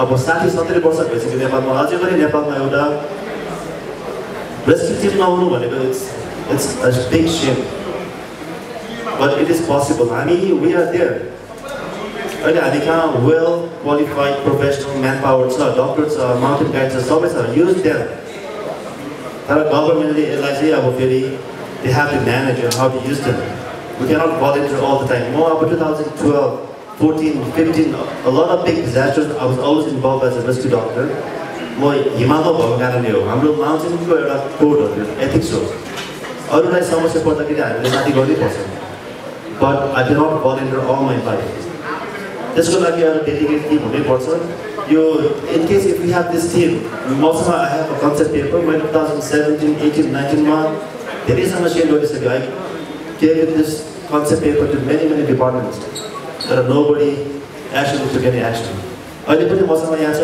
अब साठी सत्तरी वर्ष भइसक्यो नेपालमा अझै पनि नेपालमा एउटा रेस्क्यु टिम नआउनु भनेको it's it's a big shame but it is possible हामी वी आर देयर अहिले हामी कहाँ well qualified professional man power छ डक्टर छ माउन्टेन गाइड छ सबै छ युज देयर तर गभर्मेन्टले यसलाई चाहिँ अब फेरि they have to manage how to use them We cannot volunteer all the time. More about 2012, 14, 15, a lot of big disasters. I was always involved as a rescue doctor. म हिमालमा भएको कारणले हो हाम्रो माउन्टेनको एउटा कोडहरू एथिक्स हो अरूलाई समस्या पर्दाखेरि हामीले माथि गर्नैपर्छ but I did not volunteer all my life त्यसको लागि एउटा डेडिकेट टिम हुनैपर्छ यो in case if you have this team मसँग I have a concept paper मैले टु थाउजन्ड सेभेन्टिन एटिन नाइन्टिनमा धेरैसँग सेयर गरिसकेँ है gave this concept paper to many, many departments. There are nobody actually took any action. अहिले पनि मसँग यहाँ छ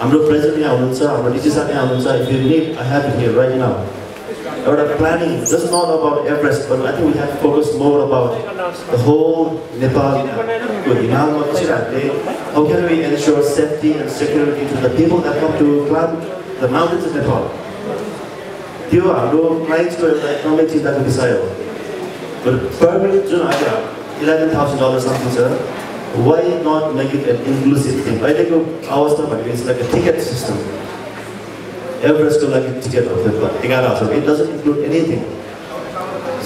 हाम्रो प्रेसिडेन्ट यहाँ हुनुहुन्छ हाम्रो डिसी साहब यहाँ हुनुहुन्छ। If you need I have here right now एउटा planning just not about Everest but I think we have focus more about the whole नेपालको हिमालमा हामीले how can we ensure safety and security to the people that come to climb the mountains of Nepal त्यो हाम्रो क्लाइन्ट्सको एउटा एकदमै चिन्ताको विषय हो। जुन अहिले इलेभेन थाउजन्ड डलर समथिङ छ। Why not make it an inclusive thing अहिलेको अवस्था भनेको इट्स लाइक टिकट सिस्टम एभरेजको लागि टिकटहरू एघार हजार। It doesn't include anything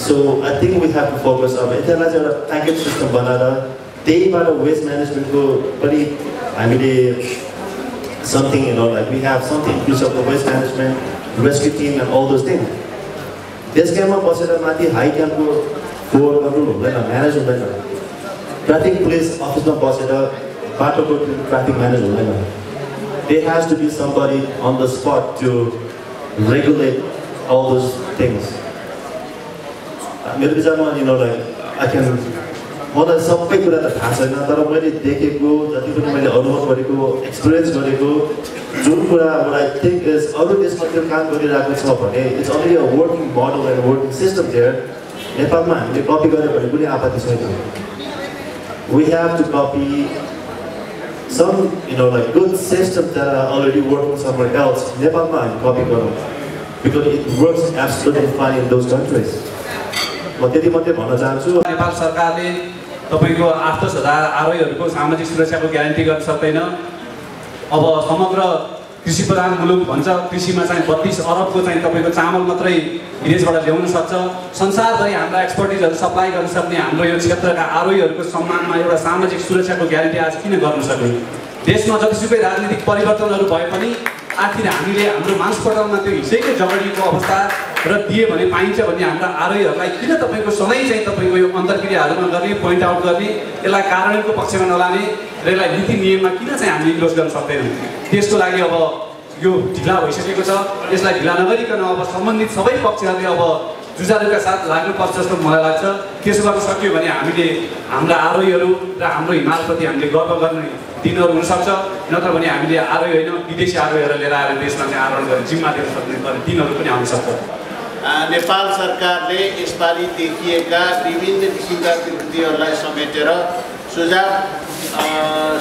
so I think we have to focus अब यसलाई चाहिँ एउटा प्याकेज सिस्टम बनाएर त्यहीबाट वेस्ट म्यानेजमेन्टको पनि हामीले something you know like we have something inclusive of waste management rescue team and all those thing base क्याम्पमा बसेर माथि हाई क्याम्पको फोहोर गर्नु हुँदैन म्यानेज हुँदैन। ट्राफिक पुलिस अफिसमा बसेर बाटोको ट्राफिक म्यानेज हुँदैन। They has to be somebody on the spot to regulate all those things मेरो विचारमा यिनीहरूलाई आई क्यान मलाई सबै कुरा त थाहा छैन तर मैले देखेको जति पनि मैले अनुभव गरेको एक्सपिरियन्स गरेको जुन कुरा आई थिङ्क इज अरू देशमा त्यो काम गरिरहेको छ भने it's already a working model and working system there नेपालमा हामीले कपी गऱ्यो भने कुनै आपत्ति छैन we have to copy like good systems that are already working somewhere else. नेपालमा हामी कपी गरौँ it works absolutely fine in those countries. म त्यति मात्रै भन्न चाहन्छु नेपाल सरकारले तपाईँको आठ दस हजार आरोहीहरूको सामाजिक सुरक्षाको ग्यारेन्टी गर्न सक्दैन अब समग्र कृषि प्रधान मुलुक भन्छ कृषिमा चाहिँ बत्तिस अरबको चाहिँ तपाईँको चामल मात्रै विदेशबाट ल्याउन सक्छ। संसारभरि हाम्रा एक्सपर्टिजहरू सप्लाई गर्न सक्ने हाम्रो यो क्षेत्रका आरोहीहरूको सम्मानमा एउटा सामाजिक सुरक्षाको ग्यारेन्टी आज किन गर्न सक्यो देशमा जतिसुकै राजनीतिक परिवर्तनहरू भए पनि आखिर हामीले हाम्रो मासपटलमा त्यो हिसैकै जगडीको अवस्था र दिए भने पाइन्छ भन्ने हाम्रा आरोहीहरूलाई किन तपाईँको सधैँ चाहिँ तपाईँको यो अन्तर्क्रियाहरूमा गर्ने पोइन्ट आउट गर्ने यसलाई कार्यान्वयनको पक्षमा नलाने र यसलाई नीति नियममा किन चाहिँ हामीले इन्क्लोज गर्न सक्दैनौँ? त्यसको लागि अब यो ढिला भइसकेको छ। यसलाई ढिला नगरिकन अब सम्बन्धित सबै पक्षहरूले अब जुझारुका साथ लाग्नुपर्छ जस्तो मलाई लाग्छ। त्यसो गर्न सकियो भने हामीले हाम्रा आरोहीहरू र हाम्रो हिमालप्रति हामीले गर्व गर्ने दिनहरू हुनसक्छ। नत्र भने हामीले आरोही होइन विदेशी आरोहीहरू लिएर आएर देशमा चाहिँ आरोहण गर्ने जिम्मा दिन सक्ने दिनहरू पनि आउन सक्छ। नेपाल सरकारले यसपालि देखिएका विभिन्न किसिमका कृतिहरूलाई समेटेर सुझाव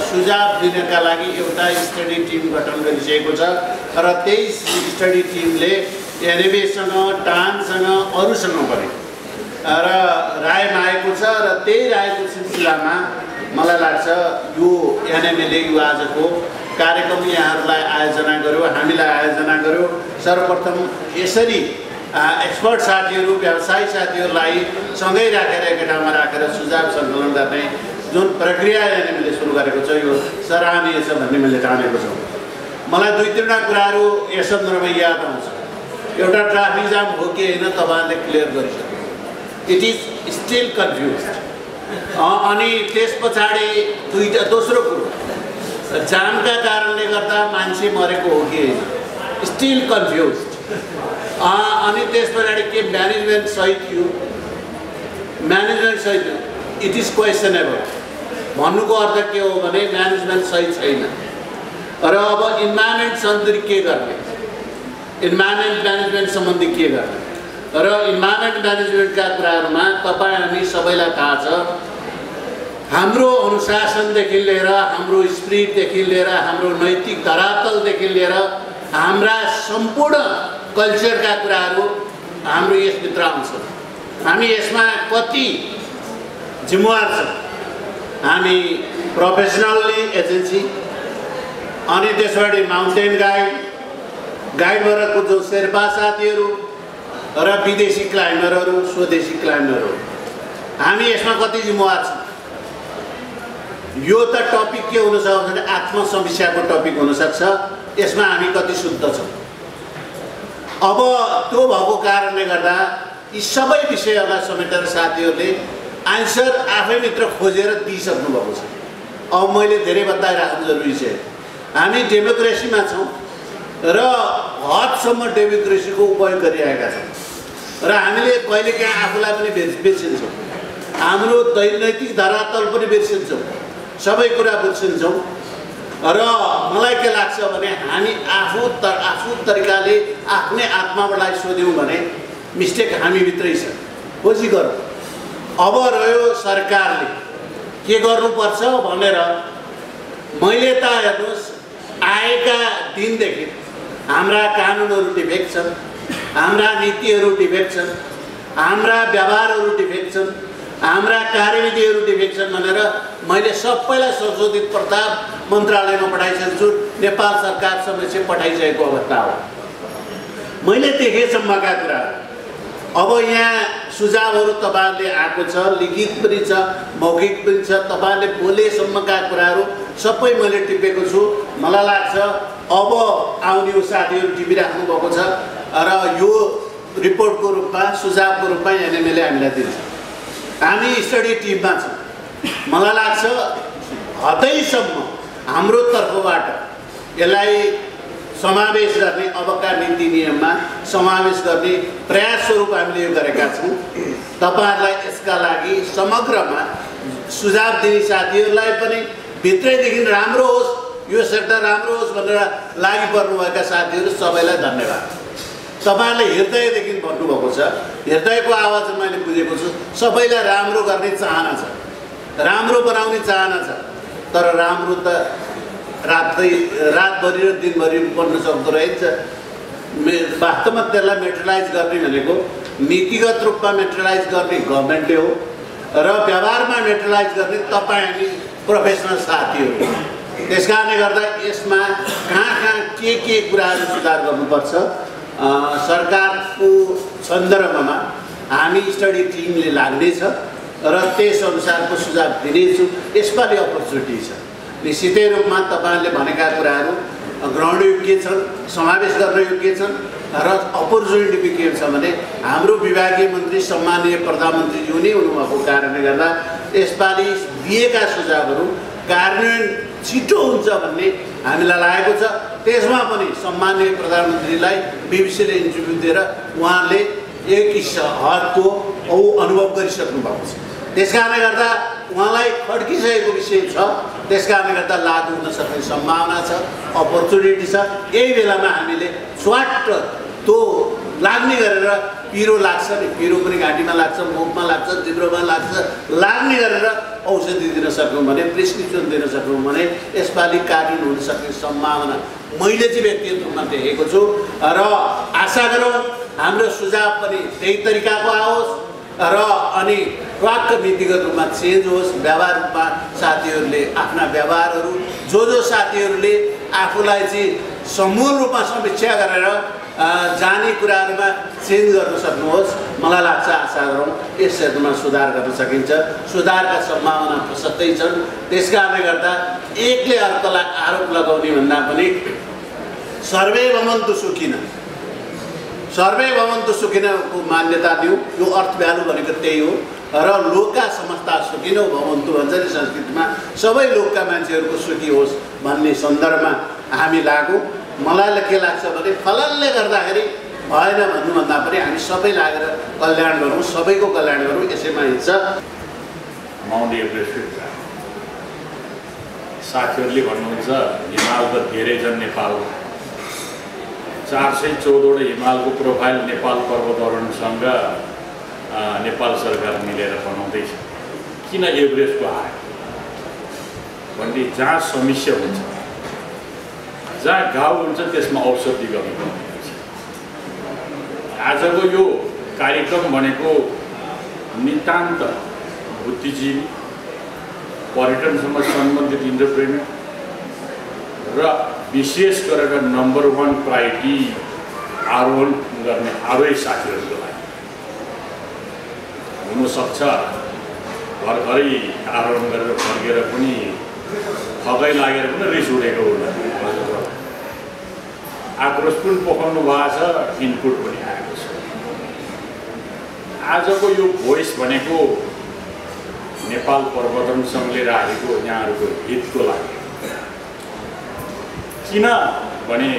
सुझाव दिनका लागि एउटा स्टडी टिम गठन गरिसकेको छ। र त्यही स्टडी टिमले एनएबीसँग टानसँग अरूसँग पनि र राय मागेको छ। र त्यही रायको सिलसिलामा मलाई लाग्छ यो एनएमएले यो आजको कार्यक्रम यहाँहरूलाई आयोजना गर्यो हामीलाई आयोजना गर्यो। सर्वप्रथम यसरी एक्सपर्ट साथीहरू व्यवसायी साथीहरूलाई सँगै राखेर एकै ठाउँमा राखेर सुझाव सङ्कलन गर्ने जुन प्रक्रिया एनएमएले सुरु गरेको छ यो सराहनीय छ भन्ने मैले ठानेको छु। मलाई दुई तिनवटा कुराहरू यस सन्दर्भमा याद आउँछ। एउटा ट्राफिक जाम हो कि होइन तपाईँहरूले क्लियर गरिसक्यो इट इज स्टिल कन्फ्युज अनि त्यस पछाडि दुईवटा दोस्रो कुरो। जामका कारणले गर्दा मान्छे मरेको हो कि होइन? स्टिल कन्फ्युज अनि त्यस पछाडि के म्यानेजमेन्ट सही थियो? म्यानेजमेन्ट सही थियो। इट इज क्वेसनेबल भन्नुको अर्थ के हो भने म्यानेजमेन्ट सही छैन। र अब इन्भाइरोमेन्ट सम्बन्धी के गर्ने? इन्भाइरोमेन्ट म्यानेजमेन्ट सम्बन्धी के गर्ने? र इन्भाइरोमेन्ट म्यानेजमेन्टका कुराहरूमा तपाईँ हामी सबैलाई थाहा छ। हाम्रो अनुशासनदेखि लिएर हाम्रो स्पिरिटदेखि लिएर हाम्रो नैतिक धरातलदेखि लिएर हाम्रा सम्पूर्ण कल्चरका कुराहरू हाम्रो यसभित्र आउँछ। हामी यसमा कति जिम्मेवार छौँ। हामी प्रोफेसनल्ली एजेन्सी अनि त्यसबाट माउन्टेन गाइड गाइड भएर जो शेर्पा साथीहरू र विदेशी क्लाइम्बरहरू स्वदेशी क्लाइम्बरहरू हामी यसमा कति जिम्मेवार छौँ? यो त टपिक के हुनसक्छ भने आत्मसमीक्षाको टपिक हुनसक्छ। यसमा हामी कति शुद्ध छौँ? अब त्यो भएको कारणले गर्दा यी सबै विषयहरूलाई समेटेर साथीहरूले आन्सर आफैभित्र खोजेर दिइसक्नु भएको छ। अब मैले धेरै बताइराख्नु जरुरी छ। हामी डेमोक्रेसीमा छौँ र हदसम्म डेमोक्रेसीको उपयोग गरिरहेका छौँ। र हामीले कहिलेकाहीँ आफूलाई पनि बिर्स बिर्सिन्छौँ हाम्रो दैनैतिक धरातल पनि बिर्सिन्छौँ सबै कुरा बिर्सिन्छौँ र मलाई के लाग्छ भने हामी आफू त आफू तरिकाले आफ्नै आत्माबाट सोध्यौँ भने मिस्टेक हामीभित्रै छ। खोजी गरौँ। अब रह्यो सरकारले। के गर्नुपर्छ भनेर मैले त हेर्नुहोस् आएका दिनदेखि हाम्रा कानुनहरू डिफेक्ट छन्। हाम्रा नीतिहरू डिफेक्ट छन् हाम्रा व्यवहारहरू डिफेक्ट छन् हाम्रा कार्यविधिहरू डिफेक्ट छन् भनेर मैले सबैलाई संशोधित प्रस्ताव मन्त्रालयमा पठाइसकेको छु। नेपाल सरकार समेत पठाइसकेको अवस्था हो। मैले देखेसम्मका कुराहरू अब यहाँ सुझावहरू तपाईँहरूले आएको छ लिखित पनि छ मौखिक पनि छ तपाईँहरूले बोलेसम्मका कुराहरू सबै मैले टिपेको छु। मलाई लाग्छ अब आउने साथीहरू टिपिराख्नु भएको छ। र यो रिपोर्टको रूपमा सुझावको रूपमा एनएमएले हामीलाई दिन्छ। हामी स्टडी टिममा छौँ। मलाई लाग्छ हदैसम्म हाम्रो तर्फबाट यसलाई समावेश गर्ने अबका नीति नियममा समावेश गर्ने प्रयास स्वरूप हामीले यो गरेका छौँ। तपाईँहरूलाई यसका लागि समग्रमा सुझाव दिने साथीहरूलाई पनि भित्रैदेखि राम्रो होस् यो सेक्टर राम्रो होस् भनेर लागि पर्नुभएका साथीहरू सबैलाई धन्यवाद। तपाईँहरूले हृदयदेखि भन्नुभएको छ। हृदयको आवाज मैले बुझेको छु। सबैलाई राम्रो गर्ने चाहना छ। राम्रो बनाउने चाहना छ। तर राम्रो त रातै रातभरि र दिनभरि बन्न सक्दो रहेछ। मे वास्तवमा त्यसलाई मेटेरियलाइज गर्ने भनेको नीतिगत रूपमा मेटेरियलाइज गर्ने गभर्मेन्टले हो र व्यवहारमा मेटेरियलाइज गर्ने तपाईँ हामी प्रोफेसनल साथीहरू त्यस कारणले गर्दा यसमा कहाँ कहाँ के के कुराहरू सुधार गर्नुपर्छ सरकारको सन्दर्भमा हामी स्टडी टिमले लाग्नेछ र त्यस अनुसारको सुझाव दिनेछु। यसपालि अपर्च्युनिटी छ। निश्चितै रूपमा तपाईँहरूले भनेका कुराहरू ग्रहणयोग्य छन् समावेश गर्न योग्य छन् र अपर्च्युनिटी के छ भने हाम्रो विभागीय मन्त्री सम्मानीय प्रधानमन्त्रीज्यू नै हुनुभएको कारणले गर्दा यसपालि दिएका सुझावहरू कार्यान्वयन छिटो हुन्छ भन्ने हामीलाई लागेको छ। त्यसमा पनि सम्मानीय प्रधानमन्त्रीलाई बिबिसीले इन्टरभ्यू दिएर उहाँले एक हदको औ अनुभव गरिसक्नु भएको छ। त्यस कारणले गर्दा उहाँलाई खड्किसकेको विषय छ। त्यस कारणले गर्दा लागु हुन सक्ने सम्भावना छ अपर्च्युनिटी छ। यही बेलामा हामीले स्वाट त्यो लाग्ने गरेर पिरो लाग्छ नि पिरो पनि घाँटीमा लाग्छ मुखमा लाग्छ जिब्रोमा लाग्छ। लाग्ने गरेर औषधि दिन सक्यौँ भने प्रिस्क्रिप्सन दिन सक्यौँ भने यसपालि कानुन हुन सक्ने सम्भावना मैले चाहिँ व्यक्तिगत रूपमा देखेको छु। र आशा गरौँ हाम्रो सुझाव पनि त्यही तरिकाको आओस् र अनि वाक्क नीतिगत रूपमा चेन्ज होस्। व्यवहार रूपमा साथीहरूले आफ्ना व्यवहारहरू जो जो साथीहरूले आफूलाई चाहिँ समूल रूपमा समीक्षा गरेर जाने कुराहरूमा चेन्ज गर्न सक्नुहोस्। मलाई लाग्छ आशा गरौँ यस क्षेत्रमा सुधार गर्न सकिन्छ। सुधारका सम्भावना प्रशस्तै छन्। त्यस कारणले गर्दा एकले अर्कोलाई आरोप लगाउने भन्दा पनि सर्वे भवन्तु सुखिन। सर्वे भवन्तु सुखिनको मान्यता दिउँ। यो अर्थ भ्यालु भनेको त्यही हो। र लोकका समस्ता सुखिनो भवन्तु भन्छ नि संस्कृतिमा सबै लोकका मान्छेहरूको सुखी होस् भन्ने सन्दर्भमा हामी लागौँ। मलाई के लाग्छ भने फलनले गर्दाखेरि भएन भन्नुभन्दा पनि हामी सबै लागेर कल्याण गरौँ सबैको कल्याण गरौँ यसैमा हिँड्छ। साथीहरूले भन्नुहुन्छ हिमाल त धेरै छन् नेपालमा चार सय चौधवटा हिमालको प्रोफाइल नेपाल पर्वतारोहणसँग नेपाल सरकार मिलेर बनाउँदैछ। किन एभरेस्टको आयो भन्ने जहाँ समस्या हुन्छ जहाँ घाउ हुन्छ त्यसमा औषधि गर्नुपर्ने हुन्छ आजको यो कार्यक्रम भनेको नितान्त बुद्धिजीवी पर्यटनसँग सम्बन्धित इन्टरप्रेनर र विशेष गरेर नम्बर वान प्रायोरिटी आरोहण गर्ने आरोही साथीहरूको लागि हुनसक्छ घर घरै आरोहण गरेर फर्केर पनि थकै लागेर पनि रिस उठेको होला आक्रोश पनि पोखाउनु भएको छ इनपुट पनि आएको छ। आजको यो भोइस भनेको नेपाल पर्वतन सङ्घले राखेको यहाँहरूको हितको लागि। किन भने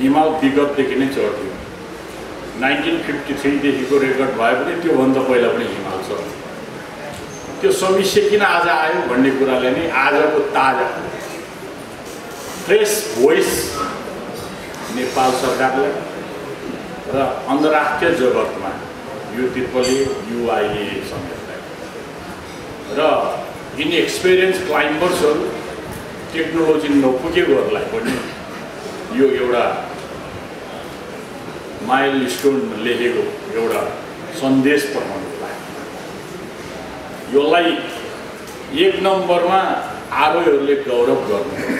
हिमाल विगतदेखि नै चढ्थ्यो। नाइन्टिन फिफ्टी थ्रीदेखिको रेकर्ड भए पनि त्योभन्दा पहिला पनि हिमाल छ त्यो समस्या किन आज आयो भन्ने कुराले नै आजको ताजा फ्रेस भोइस नेपाल सरकारलाई र अन्तर्राष्ट्रिय जगतमा यो तिर्पले युआइए समेतलाई र इनएक्सपिरियन्स क्लाइम्बर्सहरू टेक्नोलोजी नपुगेकोहरूलाई पनि यो एउटा माइल स्टोन लेखेको एउटा सन्देश पठाउनुको लागि। यसलाई एक नम्बरमा आरोहीहरूले गौरव गर्नुपर्छ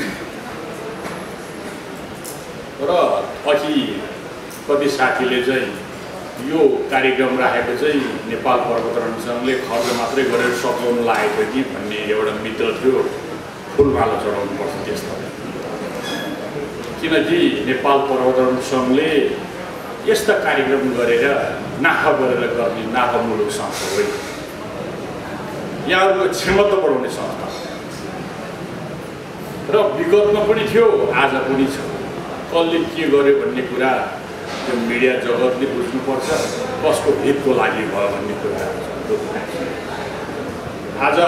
र अघि कति साथीले चाहिँ यो कार्यक्रम राखेको चाहिँ नेपाल पर्वतरण सङ्घले खर्च मात्रै गरेर सघाउनु लागेको कि भन्ने एउटा मित्र थियो। फुलमाला चढाउनुपर्छ त्यस्तो। किनकि नेपाल पर्वतरण सङ्घले यस्ता कार्यक्रम गरेर नाफा गरेर गर्ने नाफा मुलुक संस्था होइन यहाँहरूको क्षमता बढाउने संस्था। र विगतमा पनि थियो आज पनि छ। कसले के गर्यो भन्ने कुरा त्यो मिडिया जगतले बुझ्नुपर्छ कसको हितको लागि भयो भन्ने कुरा आज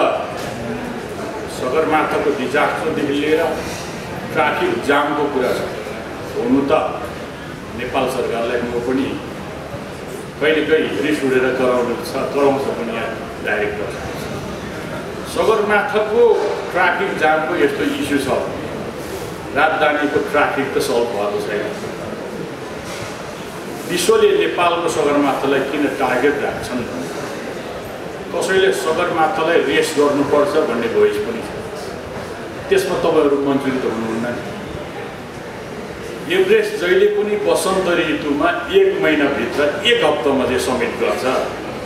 सगरमाथाको डिजास्टरदेखि लिएर ट्राफिक जामको कुरा छ। हुनु त नेपाल सरकारलाई म पनि कहिले कहीँ रिस उडेर कराउनु छ कराउँछ पनि यहाँ डाइरेक्टर सगरमाथाको ट्राफिक जामको यस्तो इस्यु छ राजधानीको ट्राफिक त सल्भ भएको छैन विश्वले नेपालको सगरमाथालाई किन टार्गेट राख्छन् कसैले सगरमाथालाई रेस गर्नुपर्छ भन्ने भोइस पनि छ त्यसमा तपाईँहरू मन्त्री त हुनुहुन्न एभरेस्ट जहिले पनि वसन्त ऋतुमा एक महिनाभित्र एक हप्तामा चाहिँ समिट गर्छ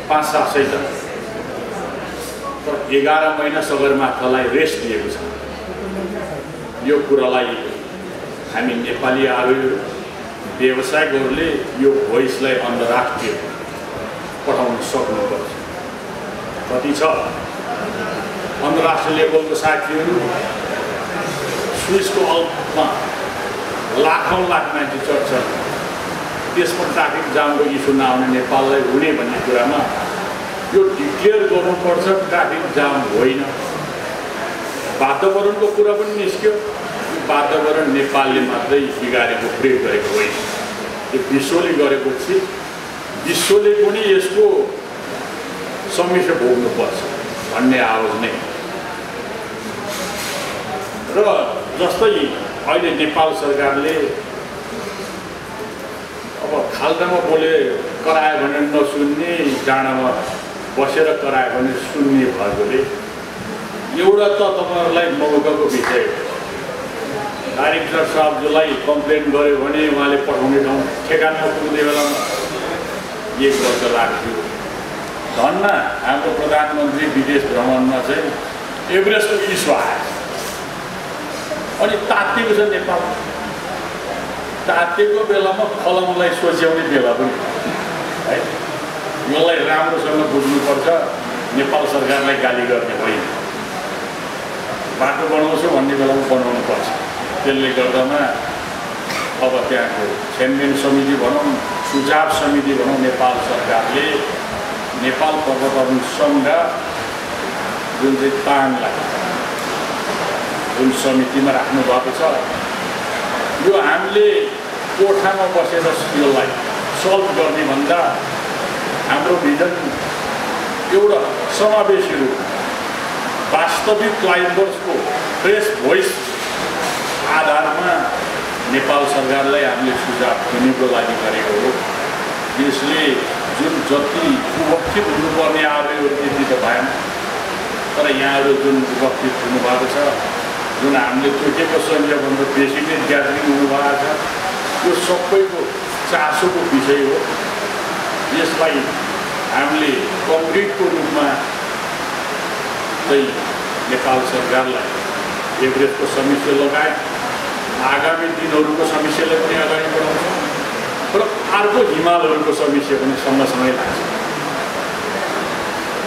पाँच सात सय त तर एघार महिना सगरमाथालाई रेस्ट दिएको छ यो कुरालाई हामी नेपाली आरोहरू व्यवसायिकहरूले यो भोइसलाई अन्तर्राष्ट्रिय लेभलको साथीहरू स्विसको अल्पमा लाखौँ लाख मान्छे चढ्छ। त्यसमा ट्राफिक जामको इस्यु नआउने नेपाललाई हुने भन्ने कुरामा यो डिक्लेयर गर्नुपर्छ ट्राफिक जाम होइन। वातावरणको कुरा पनि निस्क्यो। वातावरण नेपालले मात्रै बिगारेको प्रयोग गरेको होइन। यो विश्वले गरेको चिज विश्वले पनि यसको समस्या भोग्नुपर्छ भन्ने आवाज नै। र जस्तै अहिले नेपाल सरकारले अब खाल्टामा बोले करायो भने नसुन्ने डाँडामा बसेर करायो भने सुन्ने भएकोले एउटा त तपाईँहरूलाई मौकाको विषय डाइरेक्टर साहब जसलाई कम्प्लेन गर्यो भने उहाँले पठाउने ठाउँ ठेगानमा पुग्ने बेलामा एक वर्ष लाग्थ्यो। धन्न हाम्रो प्रधानमन्त्री विदेश भ्रमणमा चाहिँ एभरेस्टको इस्यु आयो अनि तात्तिएको छ नेपाल। तात्तिएको बेलामा फलमलाई सोच्याउने बेला पनि है? यसलाई राम्रोसँग बुझ्नुपर्छ। नेपाल सरकारलाई गाली गर्ने होइन। बाटो बनाउँछु भन्ने बेलामा बनाउनु पर्छ। त्यसले गर्दामा अब त्यहाँको छानबिन समिति भनौँ सुझाव समिति भनौँ नेपाल सरकारले नेपाल पर्वतारोहण सङ्घ जुन चाहिँ ताङलाई जुन समितिमा राख्नु भएको छ यो हामीले कोठामा बसेर यसलाई सल्भ गर्ने भन्दा हाम्रो भिजन एउटा समावेशी रूप वास्तविक क्लाइम्बर्सको फ्रेस भोइस आधारमा नेपाल सरकारलाई हामीले सुझाव दिनुको लागि गरेको हो। यसले जुन जति उपस्थित हुनुपर्ने आरोहरू त्यति त भएन। तर यहाँहरू जुन उपस्थित हुनुभएको छ जुन हामीले तोकेको सङ्ख्याभन्दा बेसी नै ग्यादरिङ हुनुभएको छ यो सबैको चासोको विषय हो। यसलाई हामीले कङ्क्रिटको रूपमा चाहिँ नेपाल सरकारलाई एभरेजको समस्या लगाए आगामी दिनहरूको समस्यालाई पनि अगाडि बढाउँछ। र अर्को हिमालहरूको समस्या पनि सँगसँगै लाग्छ।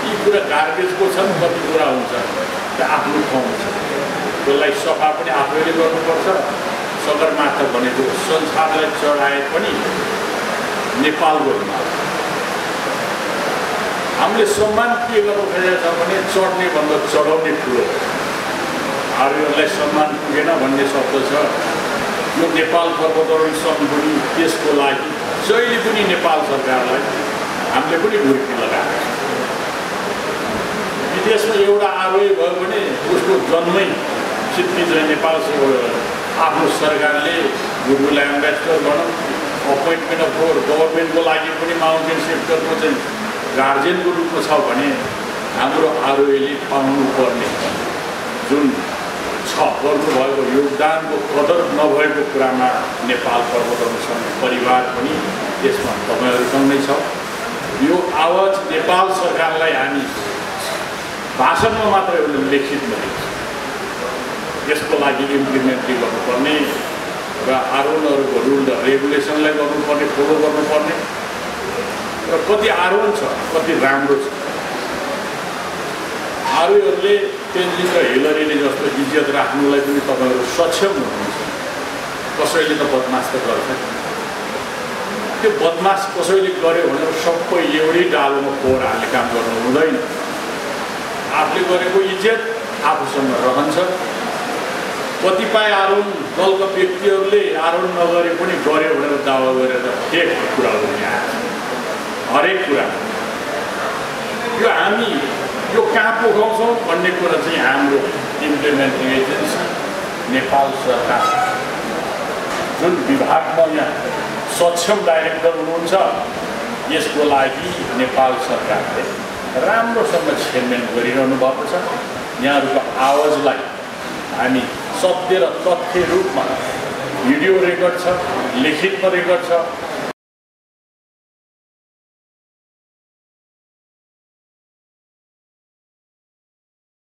यी कुरा गार्बेजको छन् कति कुरा हुन्छ त्यो आफ्नो ठाउँ छ त्यसलाई सफा पनि आफैले गर्नुपर्छ। सगरमाथा भनेको संसारलाई चढाए पनि नेपालको हिमाल हामीले सम्मान के गर्नु खोजेको छ भने चढ्ने भन्दा चढाउने ठुलो आर्यहरूलाई सम्मान पुगेन भन्ने शब्द छ। यो नेपाल पर्वतारोहण सङ्घ पनि त्यसको लागि जहिले पनि नेपाल सरकारलाई हामीले पनि ढुर्की लगाएको छ। विदेशमा एउटा आरोही भयो भने उसको जन्मै सिद्धिन्छ नेपाल आफ्नो सरकारले गुडविल एम्बेसडर भनौँ अपोइन्टमेन्ट अफ गभर्मेन्टको लागि पनि माउन्टेन सेक्टरको चाहिँ गार्जेनको रूपमा छ भने हाम्रो आरोहीले पाउनुपर्ने जुन छ गर्नुभएको योगदानको कदर नभएको कुरामा नेपाल पर्वतारोहण परिवार पनि यसमा तपाईँहरूसँगै छ। यो आवाज नेपाल सरकारलाई हामी भाषणमा मात्र एउटा लेखित गरेको यसको लागि इम्प्लिमेन्ट गर्नुपर्ने र आरोहणहरूको रुल र रेगुलेसनलाई गर्नुपर्ने फलो गर्नुपर्ने। र कति आरोहण छ कति राम्रो छ। आरोहीहरूले तेन्जिङ र हिलरीले जस्तो इज्जत राख्नुलाई पनि तपाईँहरू सक्षम हुनुहुन्छ। कसैले त बदमास त गर्छ त्यो बदमास कसैले गर्यो भनेर सबै एउटै डालोमा फोहोर हाल्ने काम गर्नु हुँदैन। आफूले गरेको इज्जत आफूसँग रहन्छ। कतिपय आरोहण दलका व्यक्तिहरूले आरोहण नगरे पनि गर्यो भनेर दावा गरेर फेक कुरा हुने आएको हरेक कुरा यो हामी यो कहाँ पुगाउँछौँ भन्ने कुरा चाहिँ हाम्रो इम्प्लिमेन्टिङ एजेन्सी नेपाल सरकार जुन विभागमा यहाँ सक्षम डाइरेक्टर हुनुहुन्छ यसको लागि नेपाल सरकारले राम्रोसँग छेनमेन गरिरहनु भएको छ यहाँहरूको आवाजलाई हामी सत्य र तथ्य रूपमा भिडियो रेकर्ड छ लिखितमा रेकर्ड छ